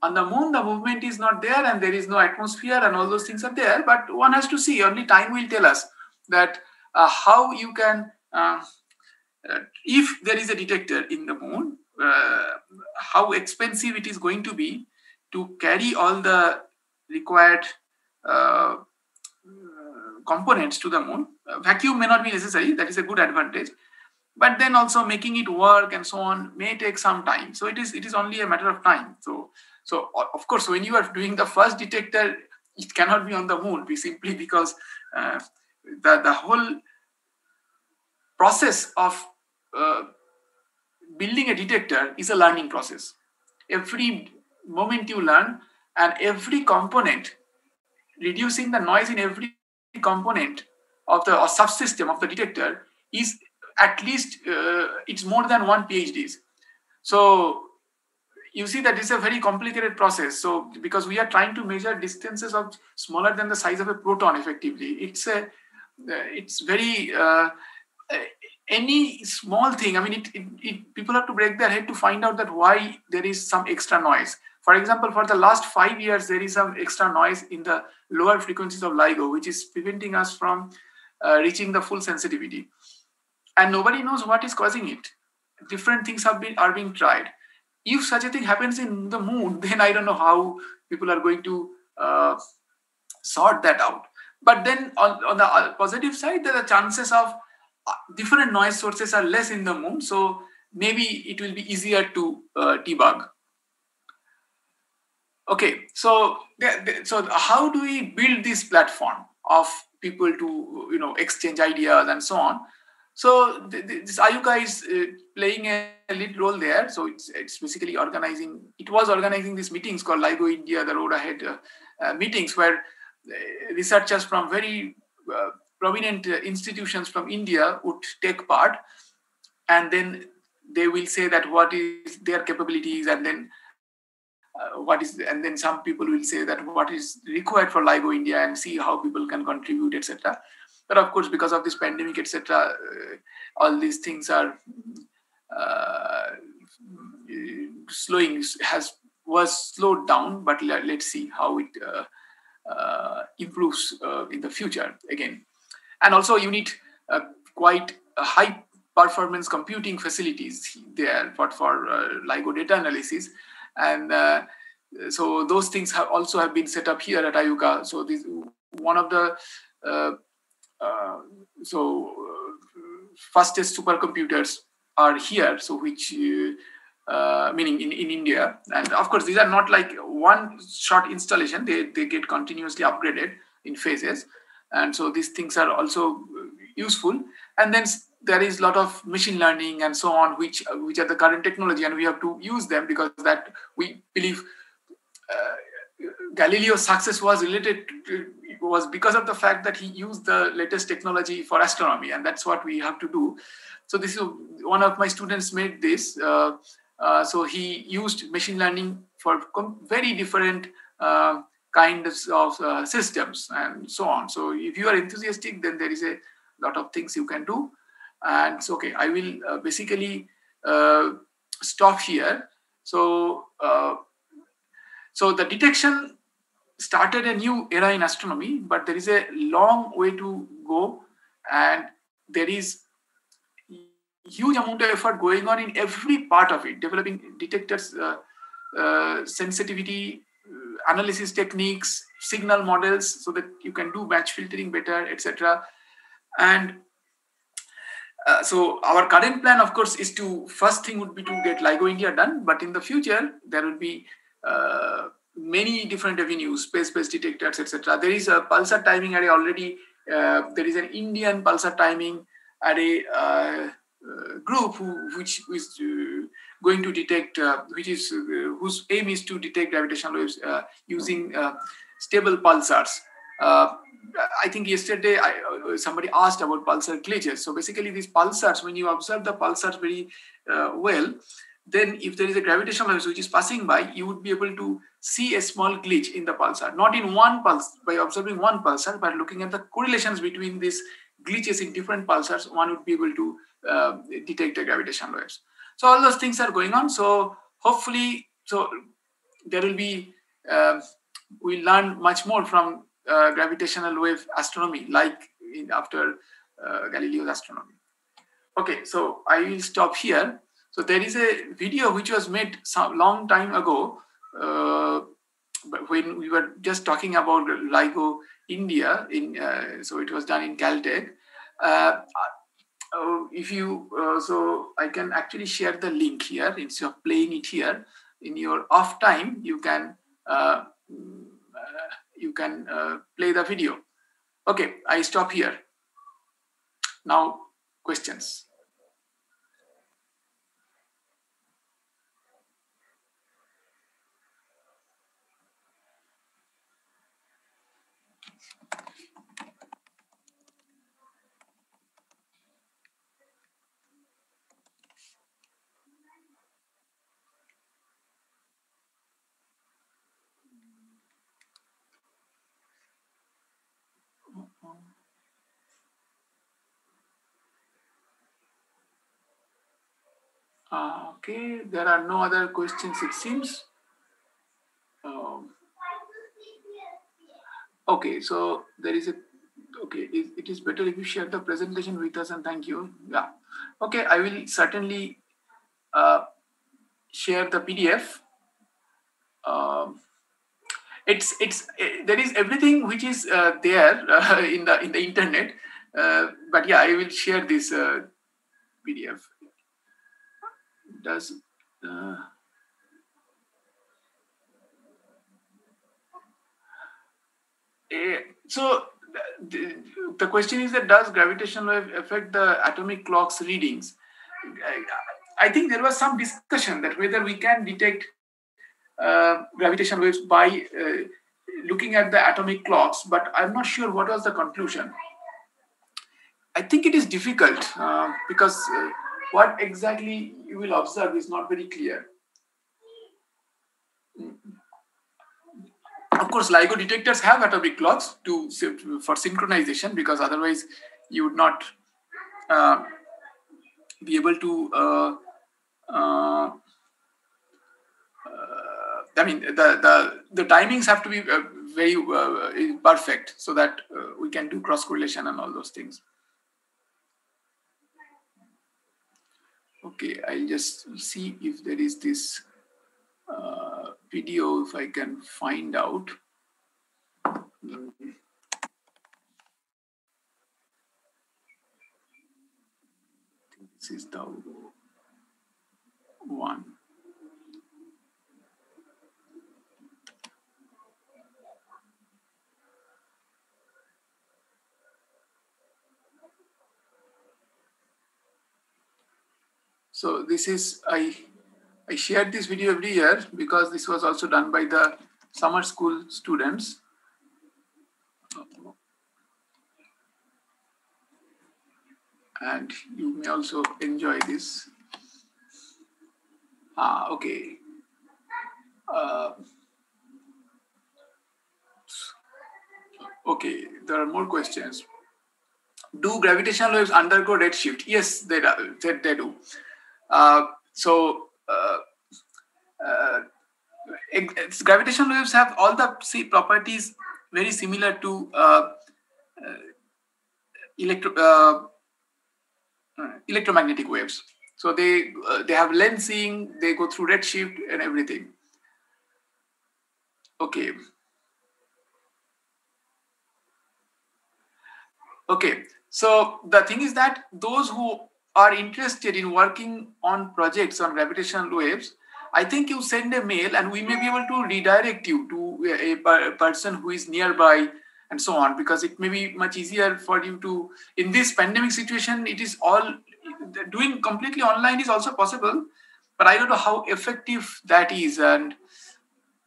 On the moon, the movement is not there and there is no atmosphere and all those things are there. But one has to see, only time will tell us that uh, how you can, uh, uh, if there is a detector in the moon, uh, how expensive it is going to be to carry all the required uh, components to the moon. Uh, vacuum may not be necessary, that is a good advantage. But then also making it work and so on may take some time. So it is it is only a matter of time. So so of course when you are doing the first detector, it cannot be on the moon, be simply because uh, the the whole process of uh, building a detector is a learning process. Every moment you learn and every component reducing the noise in every component of the or subsystem of the detector is at least uh, it's more than one phds so you see that it's a very complicated process so because we are trying to measure distances of smaller than the size of a proton effectively it's a uh, it's very uh, any small thing i mean it, it, it, people have to break their head to find out that why there is some extra noise for example, for the last five years, there is some extra noise in the lower frequencies of LIGO, which is preventing us from uh, reaching the full sensitivity. And nobody knows what is causing it. Different things have been are being tried. If such a thing happens in the moon, then I don't know how people are going to uh, sort that out. But then on, on the uh, positive side, there are chances of uh, different noise sources are less in the moon. So maybe it will be easier to uh, debug okay so so how do we build this platform of people to you know exchange ideas and so on so this IUCAA is uh, playing a lead role there so it's it's basically organizing it was organizing these meetings called ligo india the road ahead uh, uh, meetings where uh, researchers from very uh, prominent uh, institutions from india would take part and then they will say that what is their capabilities and then uh, what is and then some people will say that what is required for ligo india and see how people can contribute etc but of course because of this pandemic etc uh, all these things are uh, slowing has was slowed down but let, us see how it uh, uh, improves uh, in the future again and also you need quite high performance computing facilities there for, for LIGO data analysis and uh, so those things have also have been set up here at IUCAA. So this one of the uh, uh, so uh, fastest supercomputers are here. So which uh, meaning in, in India, and of course these are not like one short installation. They they get continuously upgraded in phases, and so these things are also useful. And then there is a lot of machine learning and so on which which are the current technology and we have to use them because that we believe uh, galileo's success was related to, was because of the fact that he used the latest technology for astronomy and that's what we have to do so this is one of my students made this uh, Uh, so he used machine learning for very different uh, kinds of uh, systems and so on. So if you are enthusiastic, then there is a lot of things you can do. And so, okay, I will uh, basically uh, stop here. So, uh, so the detection started a new era in astronomy, but there is a long way to go, and there is huge amount of effort going on in every part of it, developing detectors, uh, uh, sensitivity, analysis techniques, signal models, so that you can do matched filtering better, etc. And uh, so our current plan, of course, is to first thing would be to get LIGO India done, but in the future there will be uh, many different avenues, space-based detectors, etc. There is a pulsar timing array already. Uh, there is an Indian pulsar timing array uh, uh, group who, which is uh, going to detect, uh, which is uh, whose aim is to detect gravitational waves uh, using stable pulsars. I think yesterday I, somebody asked about pulsar glitches. So basically, these pulsars, when you observe the pulsars very uh, well, then if there is a gravitational wave which is passing by, you would be able to see a small glitch in the pulsar, not in one pulse by observing one pulsar, but looking at the correlations between these glitches in different pulsars, one would be able to uh, detect the gravitational waves. So all those things are going on. So hopefully, so there will be uh, we learn much more from uh, gravitational wave astronomy, like in, after uh, Galileo's astronomy. Okay, so I will stop here. So there is a video which was made some long time ago uh, when we were just talking about LIGO India. In uh, so it was done in Caltech. Uh, uh, if you uh, so I can actually share the link here instead of playing it here. In your off time, you can uh, uh, you can play the video. Okay, I stop here. Now questions. Uh, okay, there are no other questions, it seems. Um, okay, so there is a, okay, it, it is better if you share the presentation with us and thank you. Yeah, okay, I will certainly uh, share the PDF. Um, it's it's uh, there is everything which is uh, there uh, in the in the internet, uh, but yeah, I will share this PDF does uh, eh, so the, question is that does gravitational wave affect the atomic clock's readings? I, I think there was some discussion that whether we can detect uh, gravitational waves by uh, looking at the atomic clocks but i'm not sure what was the conclusion. I think it is difficult uh, because uh, what exactly you will observe is not very clear. Of course, LIGO detectors have atomic clocks to for synchronization because otherwise you would not uh, be able to. Uh, uh, uh I mean, the, the the timings have to be uh, very uh, perfect so that we can do cross correlation and all those things. Okay, I'll just see if there is this uh, video, if I can find out. This is the one. So this is, I, I shared this video every year because this was also done by the summer school students. And you may also enjoy this. Ah, okay. Uh, okay, there are more questions. Do gravitational waves undergo redshift? Yes, they, they, they do. Uh, so, uh, uh, gravitational waves have all the properties very similar to uh, uh, electro, uh, electromagnetic waves. So they they have lensing, they go through redshift and everything. Okay. Okay, so the thing is that those who are interested in working on projects on gravitational waves, I think you send a mail and we may be able to redirect you to a, person who is nearby and so on because it may be much easier for you to in this pandemic situation it is all doing completely online is also possible but i don't know how effective that is and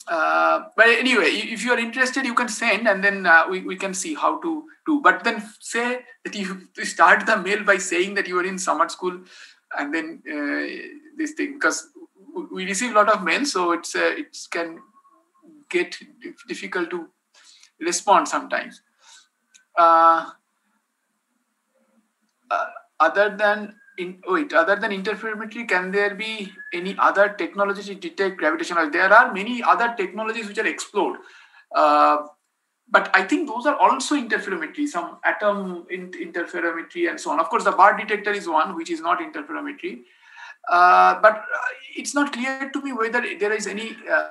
uh, but anyway, if you are interested, you can send and then uh, we, we can see how to do. But then say that you start the mail by saying that you are in summer school and then uh, this thing because we receive a lot of mail, so it's uh, it can get difficult to respond sometimes. Uh, uh, other than in, wait, other than interferometry, can there be any other technology to detect gravitational? There are many other technologies which are explored. Uh, but I think those are also interferometry, some atom in, interferometry and so on. Of course, the bar detector is one which is not interferometry. Uh, but it's not clear to me whether there is any uh,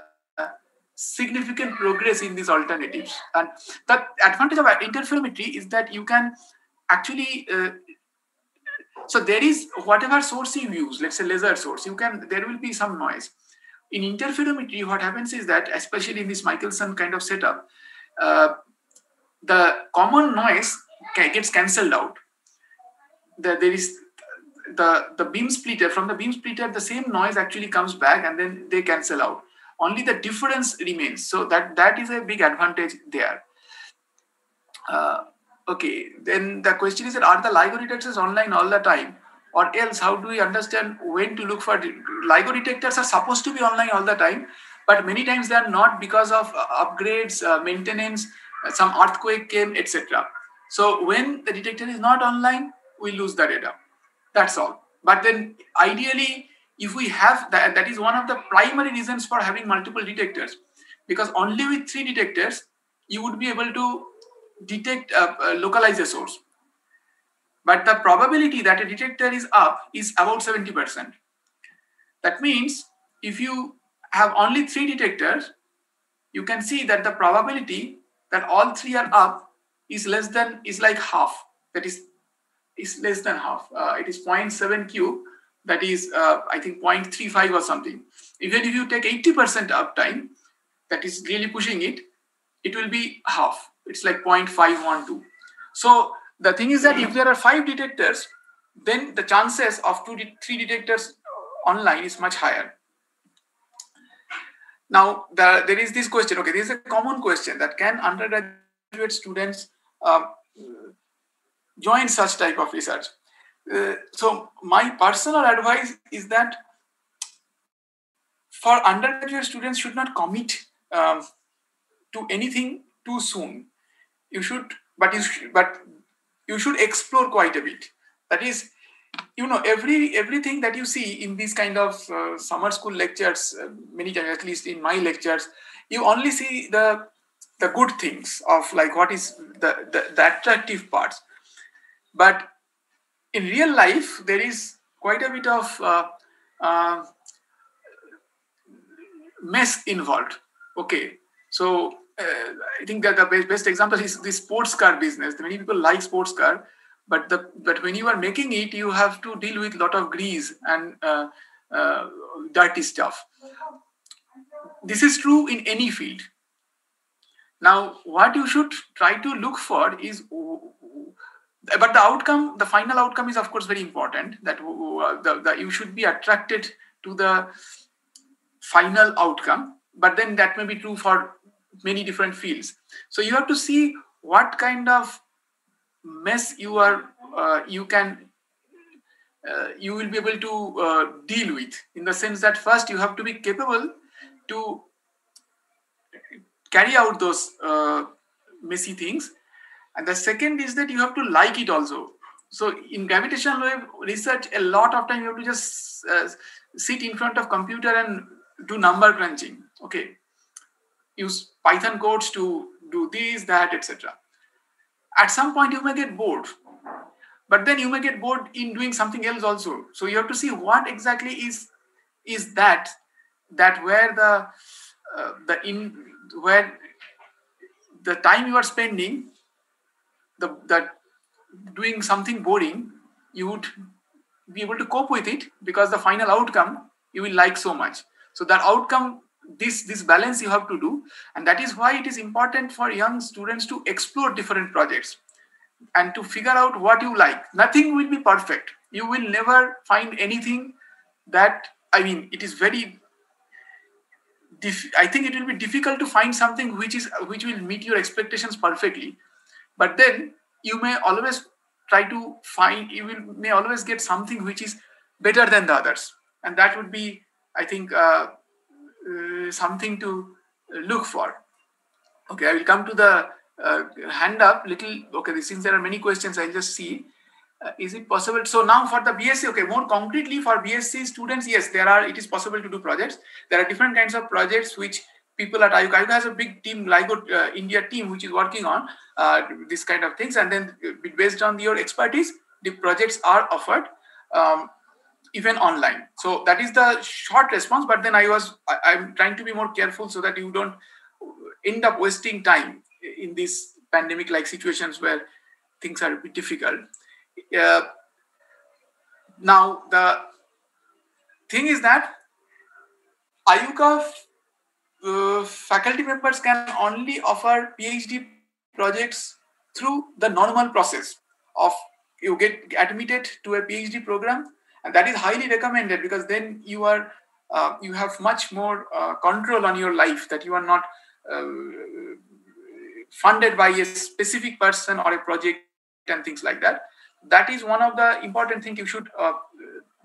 significant progress in these alternatives. And the advantage of interferometry is that you can actually uh, so there is whatever source you use, let's say laser source, you can there will be some noise. In interferometry, what happens is that, especially in this Michelson kind of setup, uh, the common noise gets cancelled out. The, there is the the beam splitter from the beam splitter, the same noise actually comes back, and then they cancel out. Only the difference remains. So that that is a big advantage there. Uh, Okay, then the question is that are the LIGO detectors online all the time? Or else, how do we understand when to look for LIGO detectors are supposed to be online all the time, but many times they are not because of uh, upgrades, uh, maintenance, uh, some earthquake came, etc. So when the detector is not online, we lose the data. That's all. But then ideally, if we have that, that is one of the primary reasons for having multiple detectors, because only with three detectors, you would be able to detect uh, uh, localize a source. But the probability that a detector is up is about 70% that means if you have only three detectors you can see that the probability that all three are up is less than is like half. That is is less than half. Uh, it is 0.7 q that is uh, i think 0.35 or something. Even if you take 80% uptime that is really pushing it it will be half it's like 0.512. So the thing is that if there are five detectors, then the chances of two, three detectors online is much higher. Now, the, there is this question. Okay, this is a common question that can undergraduate students um, join such type of research? Uh, so, my personal advice is that for undergraduate students should not commit um, to anything too soon you should but you should, but you should explore quite a bit. That is you know every everything that you see in these kind of uh, summer school lectures uh, many times at least in my lectures you only see the the good things of like what is the the, the attractive parts. But in real life there is quite a bit of uh, uh mess involved. Okay so uh, I think that the best example is the sports car business. Many people like sports car, but the but when you are making it, you have to deal with a lot of grease and uh, uh, dirty stuff. This is true in any field. Now, what you should try to look for is, but the outcome, the final outcome is of course very important. That uh, the, the, you should be attracted to the final outcome. But then that may be true for many different fields. So you have to see what kind of mess you are uh, you can uh, you will be able to uh, deal with. In the sense that first you have to be capable to carry out those uh, messy things. And the second is that you have to like it also. So in gravitational wave research a lot of time you have to just uh, sit in front of computer and do number crunching. Okay use python codes to do this that etc at some point you may get bored. But then you may get bored in doing something else also. So you have to see what exactly is is that that where the uh, the in where the time you are spending the that doing something boring you would be able to cope with it because the final outcome you will like so much. So that outcome this this balance you have to do and that is why it is important for young students to explore different projects and to figure out what you like. Nothing will be perfect. You will never find anything that, I mean, it is very, I think it will be difficult to find something which is which will meet your expectations perfectly. But then you may always try to find, you will may always get something which is better than the others. And that would be, I think, uh, uh, something to look for. Okay, I will come to the uh, hand up little okay since there are many questions i'll just see. Uh, is it possible so now for the bsc okay more concretely for bsc students yes there are it is possible to do projects. There are different kinds of projects which people at IUCAA has a big team LIGO uh, India team which is working on uh, this kind of things. And then uh, based on your expertise the projects are offered. Um, even online so that is the short response but then I was I, I'm trying to be more careful so that you don't end up wasting time in these pandemic like situations where things are a bit difficult. Uh, now, the thing is that IUCAA uh, faculty members can only offer PhD projects through the normal process of you get admitted to a PhD program, and that is highly recommended because then you are uh, you have much more uh, control on your life that you are not uh, funded by a specific person or a project and things like that. That is one of the important things you should uh,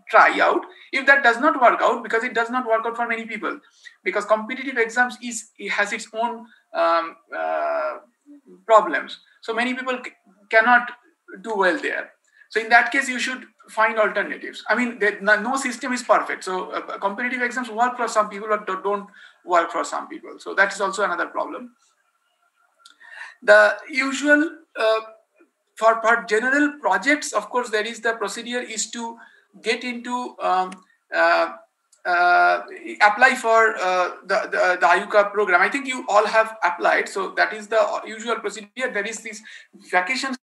try out. If that does not work out because it does not work out for many people because competitive exams is it has its own um, uh, problems. So many people c- cannot do well there. So in that case you should find alternatives. I mean there, no system is perfect. So uh, competitive exams work for some people but don't work for some people. So that is also another problem. The usual uh, for, for general projects, of course, there is the procedure is to get into um, uh, uh, apply for uh, the, the, the program. I think you all have applied, so that is the usual procedure. There is this vacation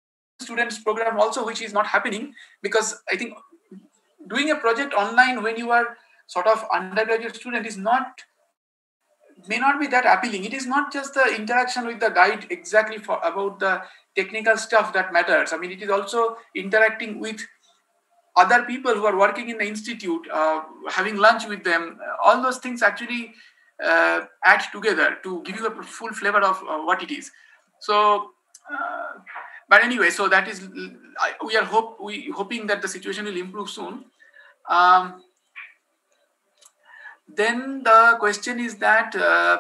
students program also, which is not happening because I think doing a project online when you are sort of undergraduate student is not may not be that appealing. It is not just the interaction with the guide exactly for about the technical stuff that matters. I mean, it is also interacting with other people who are working in the institute, uh, having lunch with them. All those things actually uh, add together to give you a full flavor of uh, what it is. So, uh, but anyway, so that is we are hope we hoping that the situation will improve soon. Um, then the question is that uh,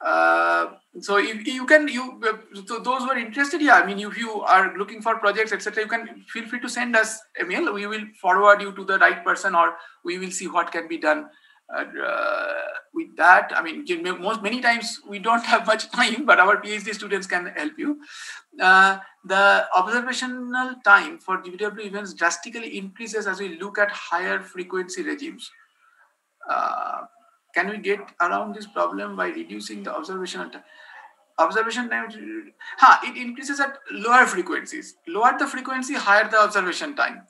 uh, so if you can you so those who are interested yeah i mean if you are looking for projects etc you can feel free to send us a mail we will forward you to the right person or we will see what can be done uh, with that i mean most many times we don't have much time but our phd students can help you uh, the observational time for GVW events drastically increases as we look at higher frequency regimes uh, can we get around this problem by reducing the observational time? Observation time, huh, it increases at lower frequencies. Lower the frequency, higher the observation time.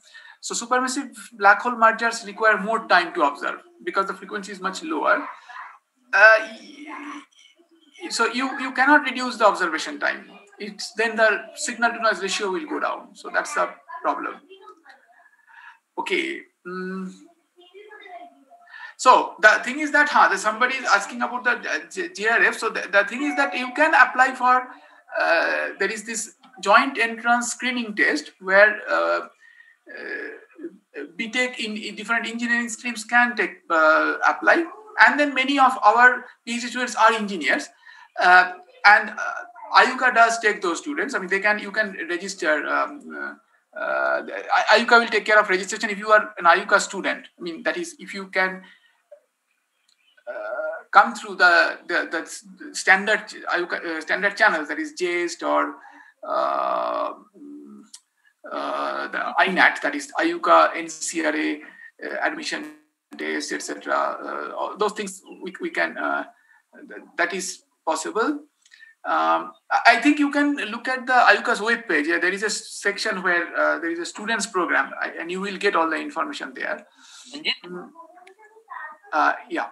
So supermassive black hole mergers require more time to observe because the frequency is much lower. Uh, so you, you cannot reduce the observation time. It's then the signal to noise ratio will go down. So that's the problem. Okay. Mm. So the thing is that huh, somebody is asking about the JRF. So the, the thing is that you can apply for uh, there is this joint entrance screening test where uh, uh, BTech in, in different engineering streams can take uh, apply. And then many of our PhD students are engineers. Uh, and uh, IUCAA does take those students. I mean, they can you can register. Um, uh, IUCAA will take care of registration if you are an IUCAA student. I mean, that is if you can uh, come through the the, the standard uh, standard channels, that is JEST or uh, uh, the INAT, that is IUCAA, NCRA, uh, admission test, etc. Uh, those things we, we can, that is possible. Um, I think you can look at the IUCAA's web page. Yeah, there is a section where uh, there is a students program, and you will get all the information there. Mm. Uh, yeah.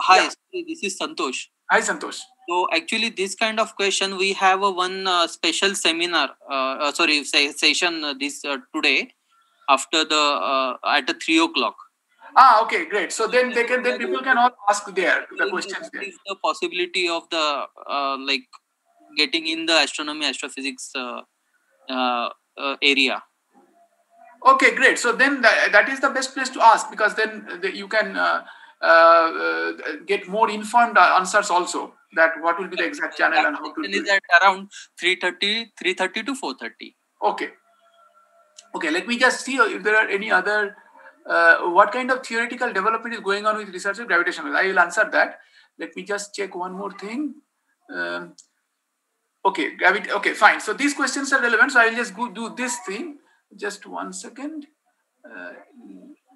Hi, yeah. this is Santosh. Hi, Santosh. So actually, this kind of question we have a one uh, special seminar. Uh, uh sorry, say, session uh, this uh, today after the at three o'clock. Ah, okay, great. So then they can then people can all ask there the questions there. Is the possibility of the like getting in the astronomy astrophysics area? Okay, great. So then that, that is the best place to ask because then the, you can uh, uh, get more informed answers also that what will be the exact channel and how to do is at around 3.30 3.30 to 4.30 okay. Okay let me just see if there are any other uh, what kind of theoretical development is going on with research of gravitational i will answer that. Let me just check one more thing. Um, okay gravity okay fine. So these questions are relevant so i will just go do this thing. Just one second. Uh,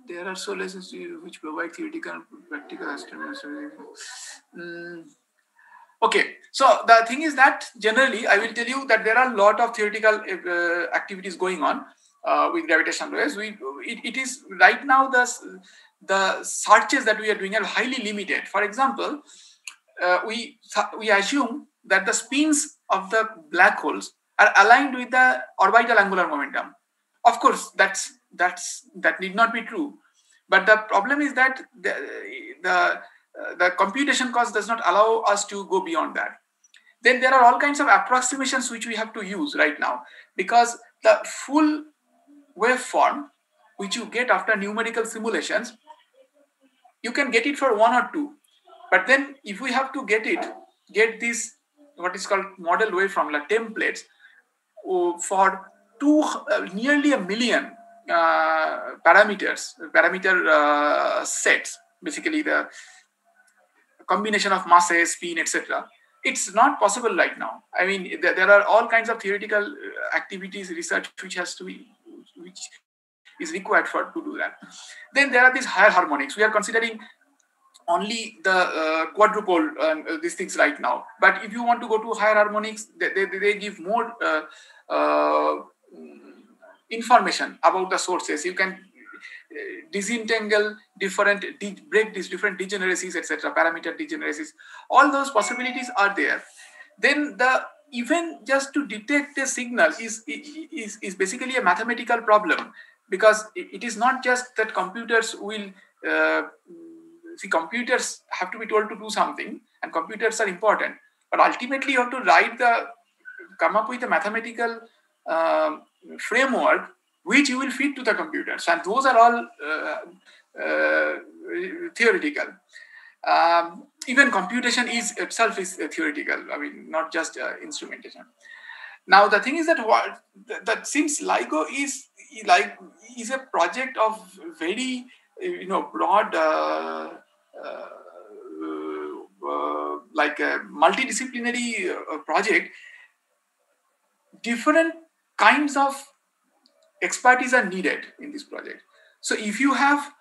there are solaces which provide theoretical and practical astronomy. Mm. Okay, so the thing is that generally, I will tell you that there are a lot of theoretical uh, activities going on uh, with gravitational waves. We it, it is right now the the searches that we are doing are highly limited. For example, uh, we we assume that the spins of the black holes are aligned with the orbital angular momentum. Of course, that's that's that need not be true. But the problem is that the, the uh, the computation cost does not allow us to go beyond that. Then there are all kinds of approximations which we have to use right now because the full waveform which you get after numerical simulations, you can get it for one or two. But then if we have to get it, get this what is called model waveform like templates uh, for two uh, nearly a million uh, parameters, parameter uh, sets, basically the combination of masses, spin, etc. It's not possible right now. I mean, there, there are all kinds of theoretical uh, activities, research which has to be, which is required for to do that. Then there are these higher harmonics. We are considering only the uh, quadrupole uh, these things right now. But if you want to go to higher harmonics, they, they, they give more uh, uh, information about the sources. You can disentangle different, de- break these different degeneracies, etc., parameter degeneracies. All those possibilities are there. Then the even just to detect a signal is, is, is basically a mathematical problem because it is not just that computers will uh, see computers have to be told to do something and computers are important but ultimately you have to write the come up with a mathematical uh, framework which you will feed to the computers. And those are all uh, uh, theoretical. Um, even computation is itself is theoretical. I mean, not just uh, instrumentation. Now the thing is that what that since LIGO is like is a project of very you know broad uh, uh, uh, like a multidisciplinary project, different kinds of expertise are needed in this project. So if you have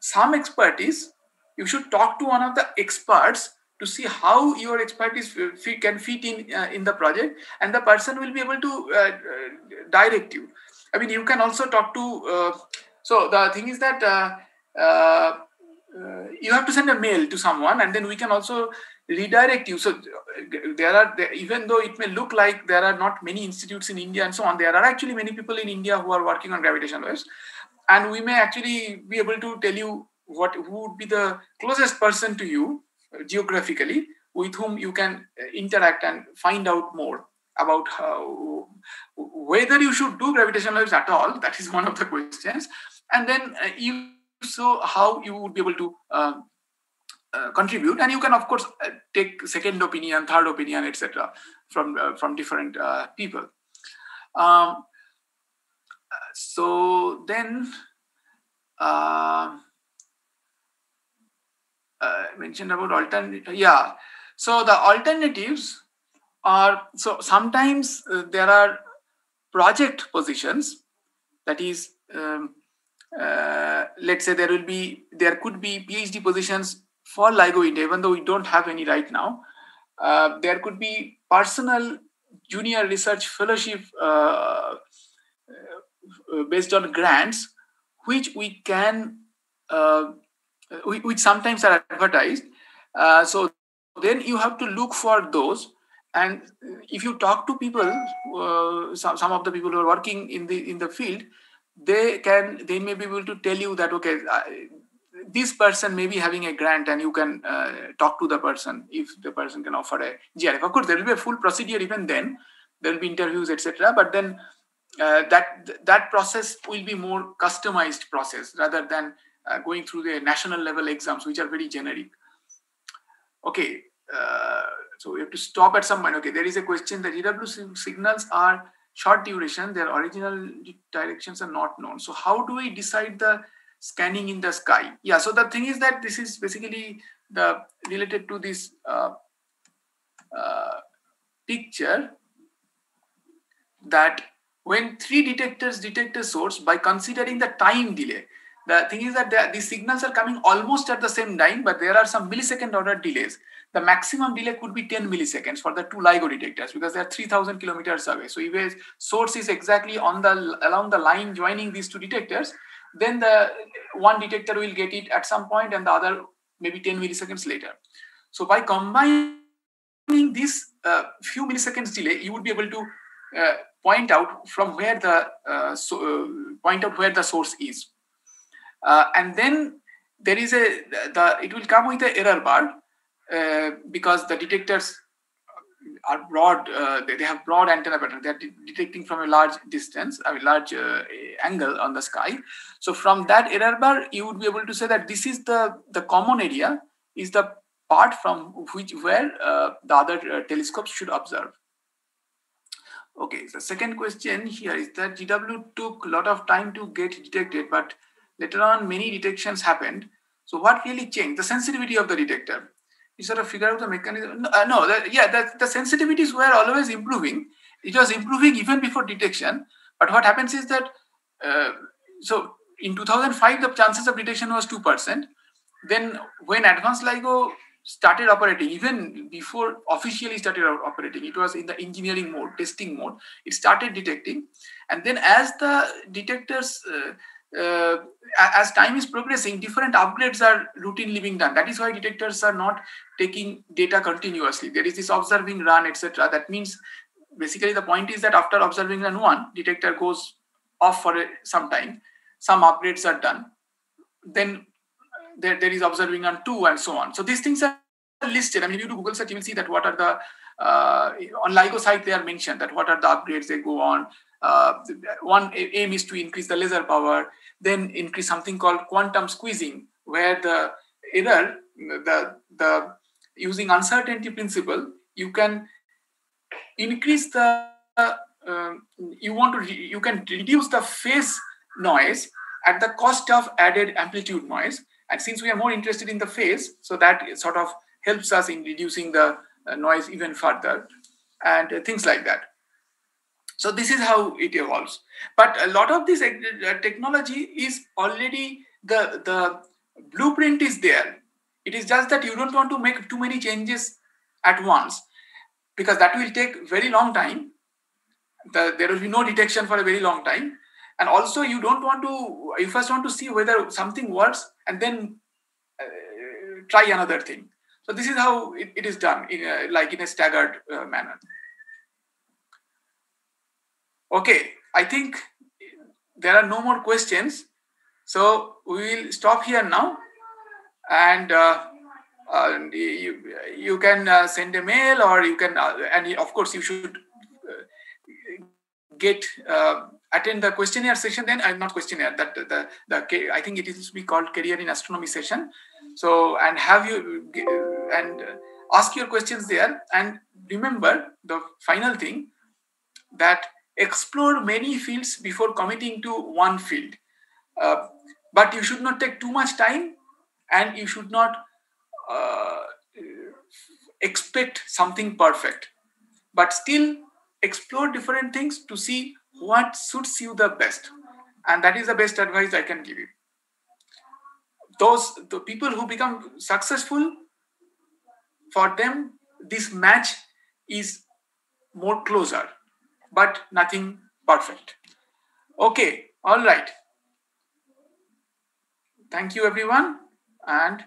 some expertise, you should talk to one of the experts to see how your expertise can fit in uh, in the project, and the person will be able to uh, direct you. I mean, you can also talk to. Uh, so the thing is that uh, uh, uh, you have to send a mail to someone, and then we can also redirect you. So there are even though it may look like there are not many institutes in India and so on, there are actually many people in India who are working on gravitational waves, and we may actually be able to tell you what who would be the closest person to you uh, geographically with whom you can uh, interact and find out more about how whether you should do gravitational waves at all that is one of the questions and then uh, you so how you would be able to uh, uh, contribute. And you can of course uh, take second opinion third opinion etc from uh, from different uh, people. Um, so then uh, uh, mentioned about alternative yeah. So the alternatives are so sometimes uh, there are project positions that is um, uh, let's say there will be there could be phd positions for ligo even though we don't have any right now uh, there could be personal junior research fellowship uh, uh, based on grants which we can uh, which sometimes are advertised. Uh, so then you have to look for those. And if you talk to people uh, some, some of the people who are working in the in the field they can they may be able to tell you that okay I, this person may be having a grant and you can uh, talk to the person if the person can offer a JRF of course there will be a full procedure even then. There will be interviews etc but then uh, that that process will be more customized process rather than uh, going through the national level exams which are very generic. Okay uh, so we have to stop at some point. Okay there is a question that gw signals are short duration. Their original directions are not known. So how do we decide the scanning in the sky. Yeah so the thing is that this is basically the related to this uh, uh, picture that when three detectors detect a source by considering the time delay the thing is that the, signals are coming almost at the same time but there are some millisecond order delays. The maximum delay could be 10 milliseconds for the two LIGO detectors because they are 3000 kilometers away. So if a source is exactly on the along the line joining these two detectors then the one detector will get it at some point and the other maybe 10 milliseconds later. So by combining this uh, few milliseconds delay you would be able to uh, point out from where the uh, so, uh, point out where the source is. Uh, and then there is a the it will come with an error bar uh, because the detectors are broad uh, they, they, have broad antenna pattern they are de- detecting from a large distance a large uh, angle on the sky so from that error bar you would be able to say that this is the the common area is the part from which where the other telescopes should observe Okay, the second question here is that GW took a lot of time to get detected, but later on many detections happened. So what really changed? The sensitivity of the detector. You sort of figure out the mechanism. No, uh, no the, yeah, the, the sensitivities were always improving. It was improving even before detection. But what happens is that, uh, so in 2005, the chances of detection was 2%. Then when advanced LIGO started operating even before officially started operating it was in the engineering mode testing mode it started detecting and then as the detectors uh, uh, as time is progressing different upgrades are routinely being done that is why detectors are not taking data continuously there is this observing run etc that means basically the point is that after observing run one detector goes off for some time some upgrades are done then there, there is observing on two and so on. So these things are listed. I mean, if you do Google search, you will see that what are the uh, on LIGO site they are mentioned that what are the upgrades they go on. Uh, one aim is to increase the laser power, then increase something called quantum squeezing, where the error, the the using uncertainty principle, you can increase the uh, you want to re- you can reduce the phase noise at the cost of added amplitude noise and since we are more interested in the phase, so that sort of helps us in reducing the uh, noise even further and uh, things like that. So this is how it evolves. But a lot of this uh, technology is already the the blueprint is there. It is just that you don't want to make too many changes at once because that will take very long time. The, there will be no detection for a very long time and also you don't want to you first want to see whether something works and then uh, try another thing so this is how it, it is done in a, like in a staggered uh, manner okay i think there are no more questions. So we will stop here now. And uh, uh, you, you can uh, send a mail or you can uh, and of course you should uh, get attend the questionnaire session. Then i'm not questionnaire that the, the i think it is to be called career in astronomy session. So and have you and ask your questions there. And remember the final thing that explore many fields before committing to one field. Uh, but you should not take too much time and you should not uh, expect something perfect. But still explore different things to see what suits you the best. And that is the best advice i can give you. Those the people who become successful for them this match is more closer but nothing perfect. Okay all right. Thank you everyone and